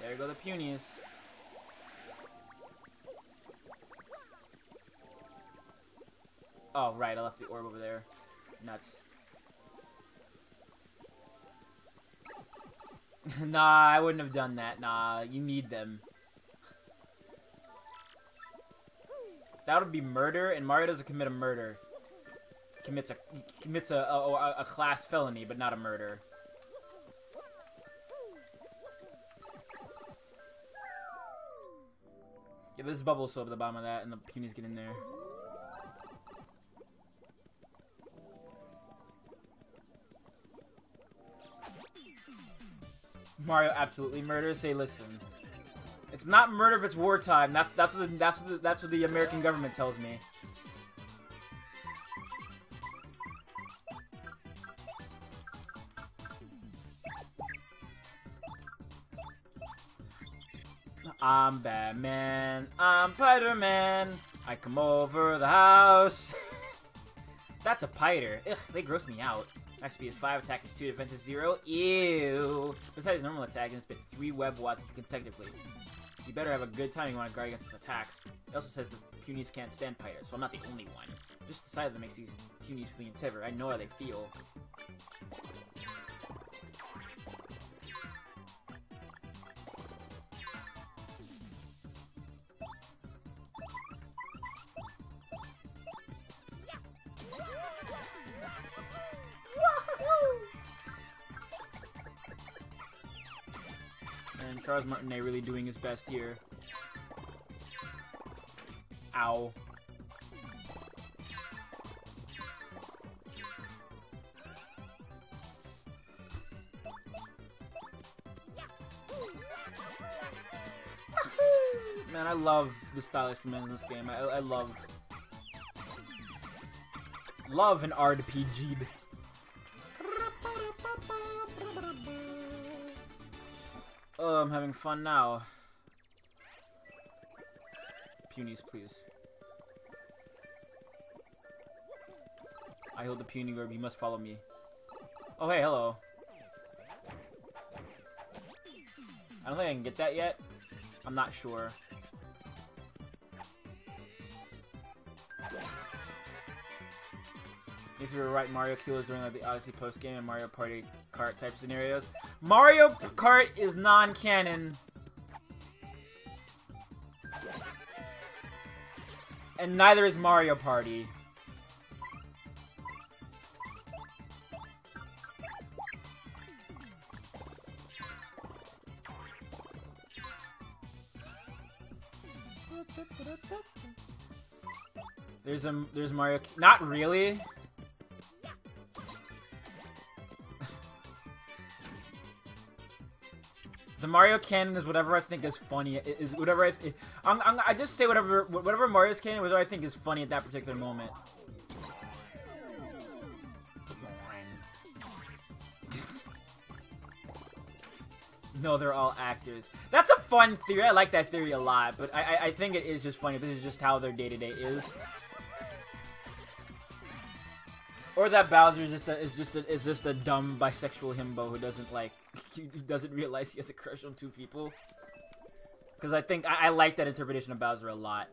There you go the punies. Oh, right, I left the orb over there. Nuts. *laughs* nah, I wouldn't have done that. Nah, you need them. That would be murder, and Mario doesn't commit a murder. Commits a commits a, a, a class felony, but not a murder. Yeah, there's still at the bottom of that, and the punies get in there. Mario absolutely murders. Say, listen, it's not murder if it's wartime. That's that's what the, that's what the, that's what the American government tells me. I'm Batman. I'm Spider-Man. I come over the house. *laughs* That's a pider. Ugh, they gross me out. Max speed is 5, attack is 2, defense is 0. Ew. Besides normal attack, and spit 3 web watts consecutively. You better have a good time you want to guard against his attacks. It also says the punies can't stand Pider, so I'm not the only one. Just the side that makes these punies and sever. I know how they feel. Charles Martinet really doing his best here. Ow. Man, I love the stylish commands in this game. I, I love... Love an RPG. Oh, I'm having fun now. Punies, please. I hold the Puni orb, you must follow me. Oh, hey, hello. I don't think I can get that yet. I'm not sure. If you're right, Mario kills during like the Odyssey post game and Mario Party Kart type scenarios. Mario Kart is non-canon. And neither is Mario Party. There's a there's Mario. Not really. The Mario canon is whatever I think is funny. Is whatever I. I'm, I'm, I just say whatever whatever Mario's canon, whatever I think is funny at that particular moment. no, they're all actors. That's a fun theory. I like that theory a lot, but I, I, I think it is just funny. This is just how their day to day is. Or that Bowser is just a, is just a, is just a dumb bisexual himbo who doesn't like *laughs* doesn't realize he has a crush on two people. Because I think I, I, like that interpretation of Bowser a lot.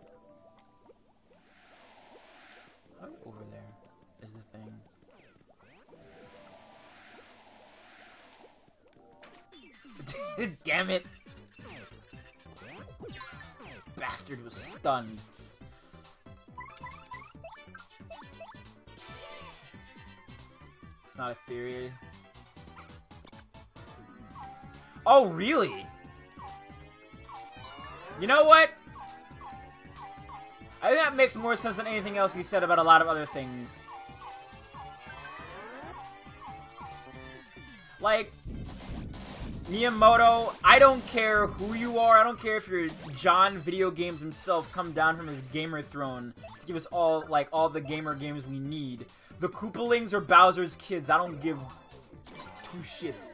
over there is the thing. *laughs* Damn it! Bastard was stunned. Not a theory. Oh, really? You know what? I think that makes more sense than anything else he said about a lot of other things. Like, Miyamoto, I don't care who you are, I don't care if you're John Video Games himself come down from his gamer throne to give us all, like, all the gamer games we need. The Koopalings are Bowser's kids, I don't give two shits.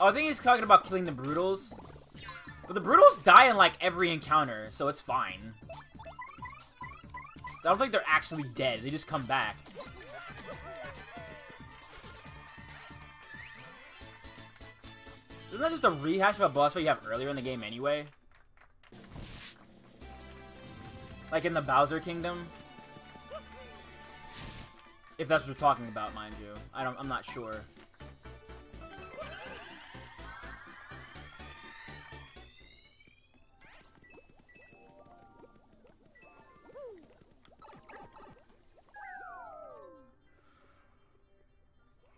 Oh, I think he's talking about killing the Broodals. But the Broodals die in, like, every encounter, so it's fine. I don't think they're actually dead, they just come back. Isn't that just a rehash of a boss fight you have earlier in the game anyway? Like in the Bowser Kingdom? If that's what we're talking about, mind you. I don't I'm not sure.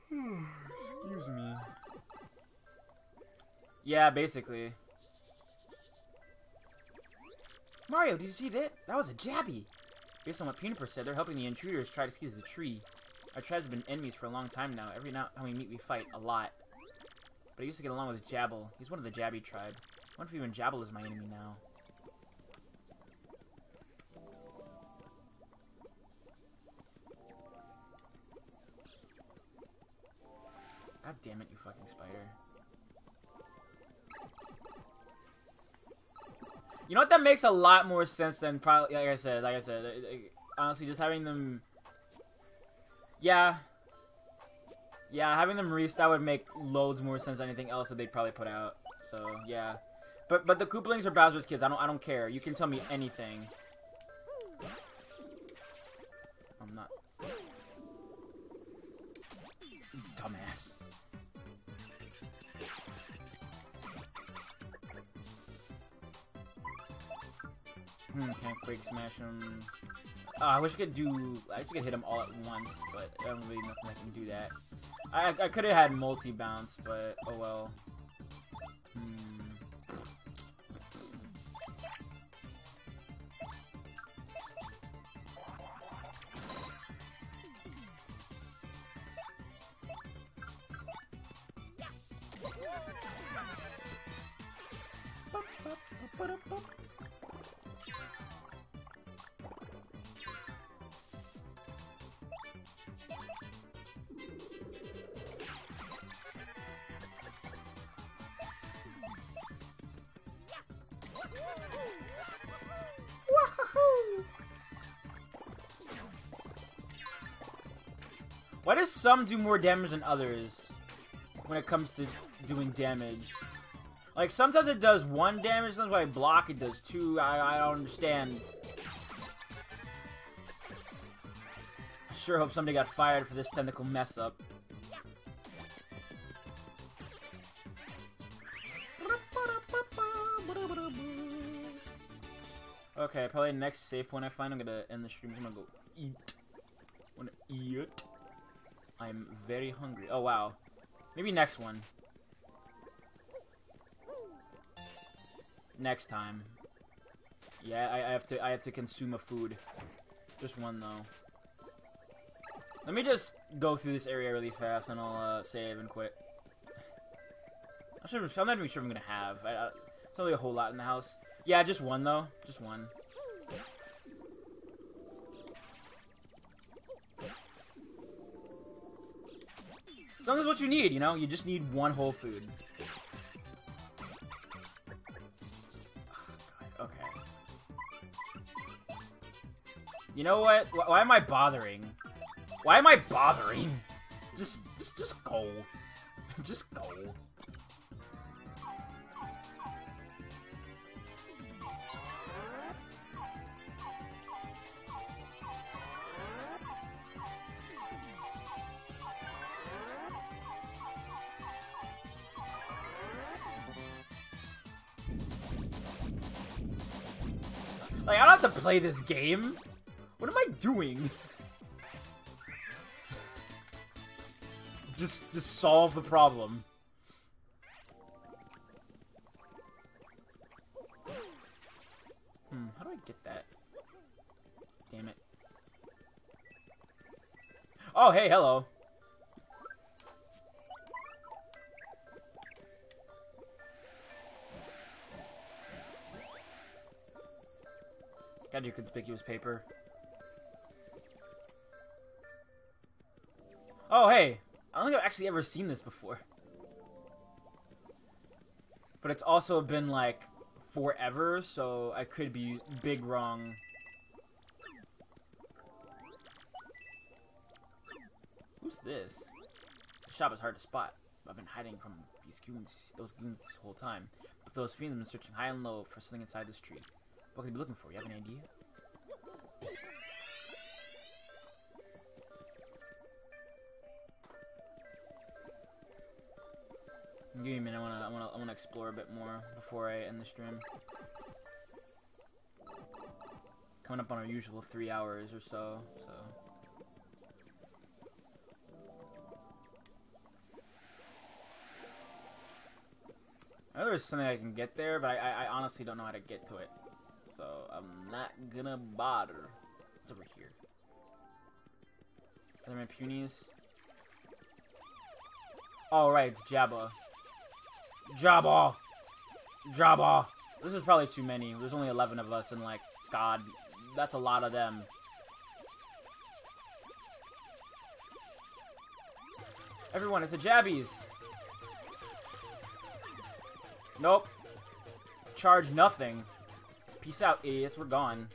Hmm, excuse me. Yeah, basically. Mario, did you see that? That was a Jabbi. Based on what Puniper said, they're helping the intruders try to seize the tree. Our tribes have been enemies for a long time now. Every now and we meet, we fight a lot. But I used to get along with Jabble. He's one of the Jabbi tribe. I wonder if even Jabble is my enemy now. God damn it, you fucking spider. You know what? That makes a lot more sense than probably, like I said, like I said, uh, honestly, just having them. Yeah. Yeah, having them reese that would make loads more sense than anything else that they'd probably put out. So yeah, but but the Koopalings are Bowser's kids. I don't I don't care. You can tell me anything. I'm not. Dumbass. Hmm, can't quick smash him. Oh, I wish I could do. I wish I could hit him all at once, but I don't really nothing I can do that. I I could have had multi bounce, but oh well. Hmm. *laughs* Why does some do more damage than others when it comes to doing damage? Like, sometimes it does one damage, sometimes when I block it does two. I, I don't understand. I sure hope somebody got fired for this tentacle mess up. Okay, probably next safe point I find, I'm gonna end the stream. I'm gonna go eat. I'm gonna eat. I'm very hungry. Oh, wow. Maybe next one. Next time. Yeah, I, I have to I have to consume a food. Just one, though. Let me just go through this area really fast, and I'll uh, save and quit. I'm, not even sure I'm gonna have. I, I, it's really a whole lot in the house. Yeah, just one, though. Just one. As long as what you need, you know? You just need one whole food. Oh, *sighs* okay. You know what? Why am I bothering? Why am I bothering? *laughs* Just, just, just go. *laughs* just go. Like, I don't have to play this game. What am I doing? just, just solve the problem. Hmm, how do I get that? Damn it. Oh, hey, hello. Gotta do conspicuous paper. Oh, hey! I don't think I've actually ever seen this before. But it's also been, like, forever, so I could be big wrong. Who's this? The shop is hard to spot. I've been hiding from these goons, those goons this whole time. But those fiends have been searching high and low for something inside this tree. What could they be looking for? You have an idea? Give me a minute. I wanna, I wanna, I wanna explore a bit more before I end the stream. Coming up on our usual three hours or so. So. I know there's something I can get there, but I, I, I honestly don't know how to get to it. So I'm not gonna bother. It's over here. Are there my punies? Oh, right, it's Jabba. Jabba! Jabba! This is probably too many. There's only 11 of us, and like, God, that's a lot of them. Everyone, it's a Jabbies! Nope. Charge nothing. Peace out, idiots. We're gone.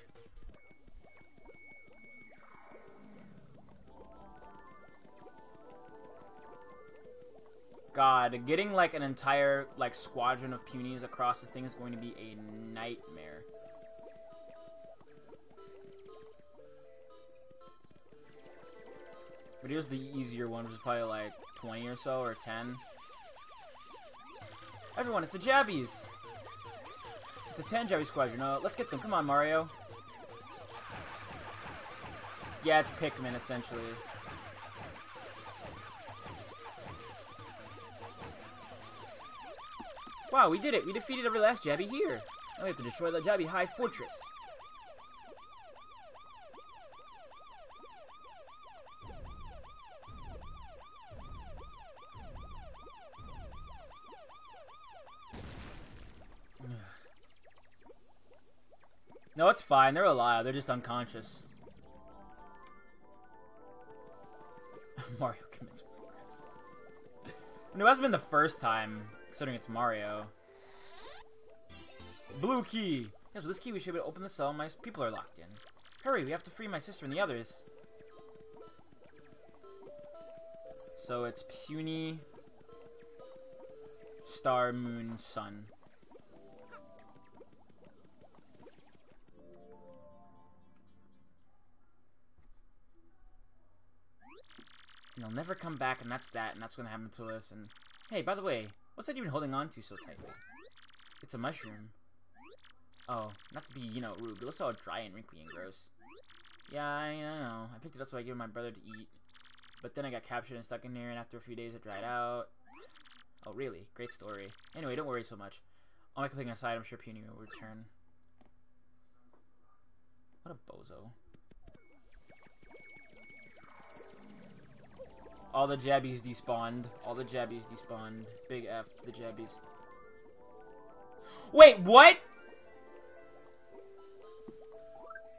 God, getting like an entire like squadron of punies across the thing is going to be a nightmare. But here's the easier one, which is probably like 20 or so, or 10. Everyone, it's the Jabbies! It's a 10 Jabbi Squadron. Uh, let's get them. Come on, Mario. Yeah, it's Pikmin, essentially. Wow, we did it! We defeated every last Jabbi here! Now we have to destroy the Jabbi High Fortress. No, it's fine. They're alive. They're just unconscious. *laughs* Mario commits. no, it hasn't been the first time, considering it's Mario. Blue key. Yes, with this key we should be able to open the cell. My people are locked in. Hurry, we have to free my sister and the others. So it's puny, star, moon, sun. And he'll never come back, and that's that, and that's gonna happen to us. And hey, by the way, what's that even holding on to so tightly? It's a mushroom. Oh, not to be, you know, rude, but it looks all dry and wrinkly and gross. Yeah, I know. I picked it up so I gave my brother to eat. But then I got captured and stuck in here, and after a few days it dried out. Oh, really? Great story. Anyway, don't worry so much. All my clicking aside, I'm sure Puny will return. What a bozo. All the jabbies despawned. All the jabbies despawned. Big F to the jabbies. Wait, what?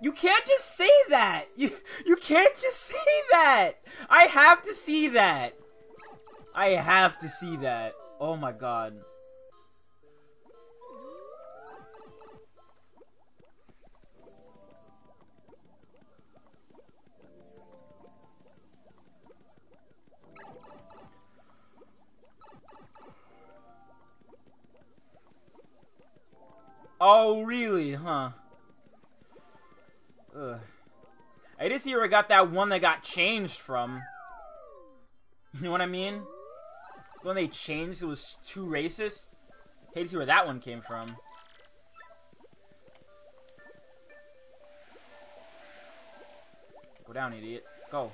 You can't just say that. *laughs* You you can't just say that. I have to see that. I have to see that. Oh my god. Oh, really, huh? Ugh. I see where I got that one that got changed from. You know what I mean? When they changed, it was too racist. Hate to see where that one came from. Go down, idiot. Go.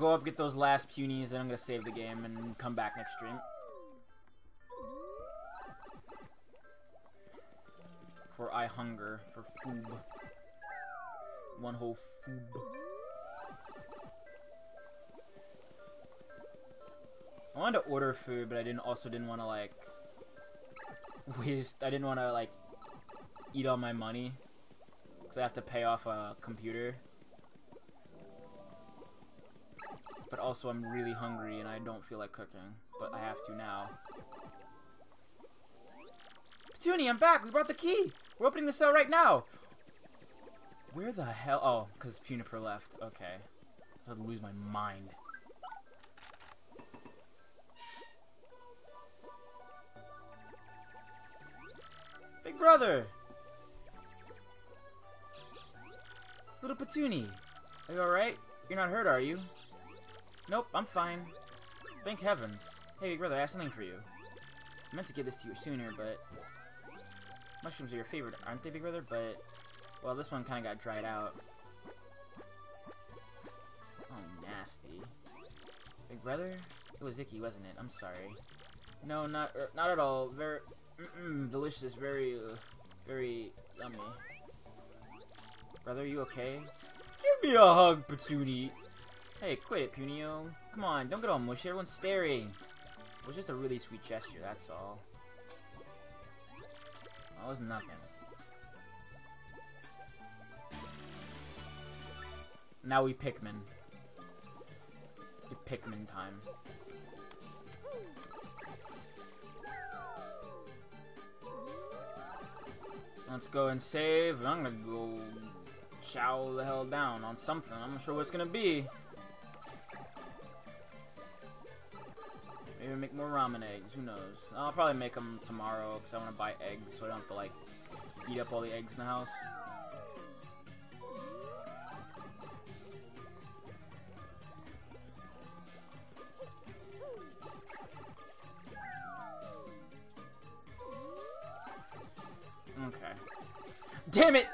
Go up, get those last punies, then I'm gonna save the game and come back next stream. For I hunger for food. One whole food. I wanted to order food, but I didn't also didn't want to like waste. I didn't want to like eat all my money because I have to pay off a computer. But also, I'm really hungry and I don't feel like cooking, but I have to now. Petunia, I'm back! We brought the key! We're opening the cell right now! Where the hell? Oh, because Puniper left. Okay. I would lose my mind. Big brother! Little Petuni! Are you alright? You're not hurt, are you? Nope, I'm fine. Thank heavens. Hey, big brother, I have something for you. I meant to get this to you sooner, but... Mushrooms are your favorite, aren't they, big brother? But, well, this one kind of got dried out. Oh, nasty. Big brother? It was icky, wasn't it? I'm sorry. No, not er, not at all. Very mm -mm, delicious. Very, uh, very yummy. Brother, are you okay? Give me a hug, Petuni. Hey, quit it, Punio. Come on, don't get all mushy. Everyone's staring. It was just a really sweet gesture, that's all. That was nothing. Now we Pikmin. We Pikmin time. Let's go and save. I'm gonna go chow the hell down on something. I'm not sure what it's gonna be. Maybe make more ramen eggs. Who knows? I'll probably make them tomorrow because I want to buy eggs so I don't have to like eat up all the eggs in the house. Okay. Damn it!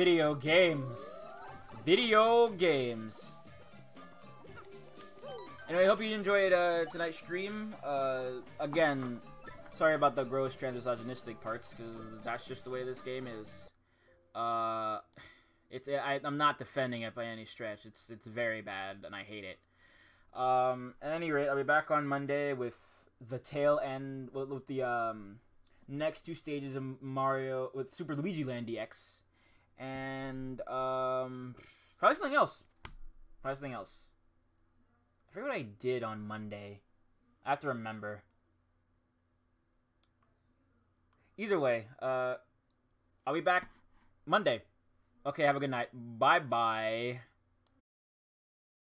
Video games. Video games. Anyway, I hope you enjoyed uh, tonight's stream. Uh, again, sorry about the gross transmisogynistic parts, because that's just the way this game is. Uh, it's I, I'm not defending it by any stretch. It's it's very bad, and I hate it. Um, at any rate, I'll be back on Monday with the tail end with, with the um, next two stages of Mario with Super Luigi Land DX, and um, probably something else. Probably something else. I forget what I did on Monday. I have to remember. Either way, uh, I'll be back Monday. Okay, have a good night. Bye bye.